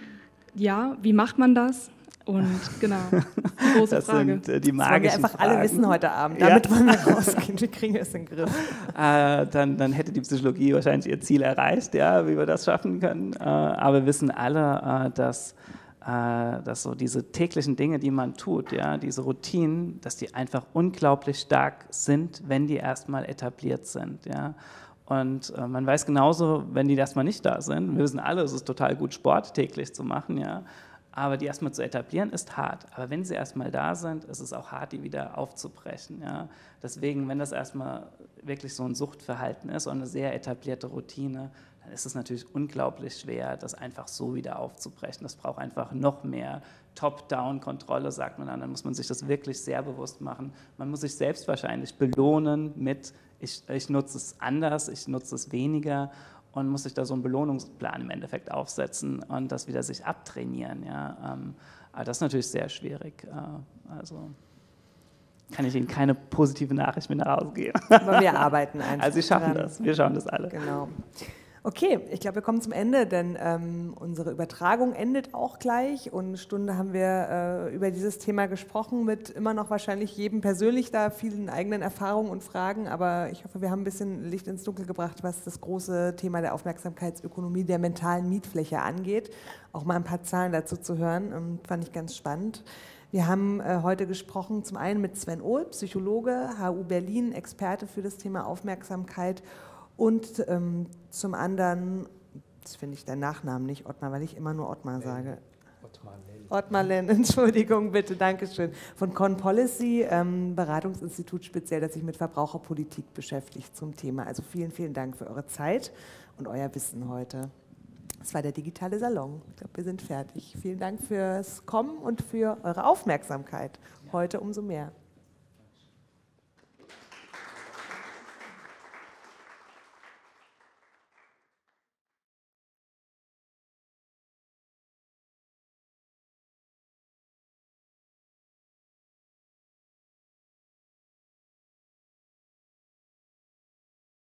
Ja, wie macht man das? Und genau, (laughs) große das Frage. Sind, äh, die magischen das wir einfach Fragen. alle wissen heute Abend. Damit ja. wollen wir (laughs) rausgehen. Wir kriegen es in den Griff. Äh, dann, dann hätte die Psychologie wahrscheinlich ihr Ziel erreicht, ja, wie wir das schaffen können. Äh, aber wir wissen alle, äh, dass, äh, dass so diese täglichen Dinge, die man tut, ja, diese Routinen, dass die einfach unglaublich stark sind, wenn die erstmal etabliert sind. Ja. Und äh, man weiß genauso, wenn die erstmal nicht da sind, wir wissen alle, es ist total gut, Sport täglich zu machen, ja. Aber die erstmal zu etablieren ist hart. Aber wenn sie erstmal da sind, ist es auch hart, die wieder aufzubrechen. Ja. Deswegen, wenn das erstmal wirklich so ein Suchtverhalten ist und eine sehr etablierte Routine, dann ist es natürlich unglaublich schwer, das einfach so wieder aufzubrechen. Das braucht einfach noch mehr Top-Down-Kontrolle, sagt man dann. Dann muss man sich das wirklich sehr bewusst machen. Man muss sich selbst wahrscheinlich belohnen mit ich, ich nutze es anders, ich nutze es weniger und muss sich da so einen Belohnungsplan im Endeffekt aufsetzen und das wieder sich abtrainieren. Ja. Ähm, aber das ist natürlich sehr schwierig. Äh, also kann ich Ihnen keine positive Nachricht mit nach Hause geben. Aber wir arbeiten einfach. (laughs) Also Sie schaffen dran. das, wir schauen das alle. Genau. Okay, ich glaube, wir kommen zum Ende, denn ähm, unsere Übertragung endet auch gleich. Und eine Stunde haben wir äh, über dieses Thema gesprochen, mit immer noch wahrscheinlich jedem persönlich da vielen eigenen Erfahrungen und Fragen. Aber ich hoffe, wir haben ein bisschen Licht ins Dunkel gebracht, was das große Thema der Aufmerksamkeitsökonomie der mentalen Mietfläche angeht. Auch mal ein paar Zahlen dazu zu hören, ähm, fand ich ganz spannend. Wir haben äh, heute gesprochen, zum einen mit Sven Ohl, Psychologe, HU Berlin, Experte für das Thema Aufmerksamkeit und ähm, zum anderen Das finde ich dein Nachnamen nicht, Ottmar, weil ich immer nur Ottmar sage. Ottmar Lenn. Ottmar Lenn, (laughs) Entschuldigung bitte, Dankeschön. Von Con Policy, ähm, Beratungsinstitut speziell, das sich mit Verbraucherpolitik beschäftigt zum Thema. Also vielen, vielen Dank für eure Zeit und euer Wissen heute. Das war der digitale Salon. Ich glaube, wir sind fertig. Vielen Dank fürs Kommen und für eure Aufmerksamkeit. Heute umso mehr.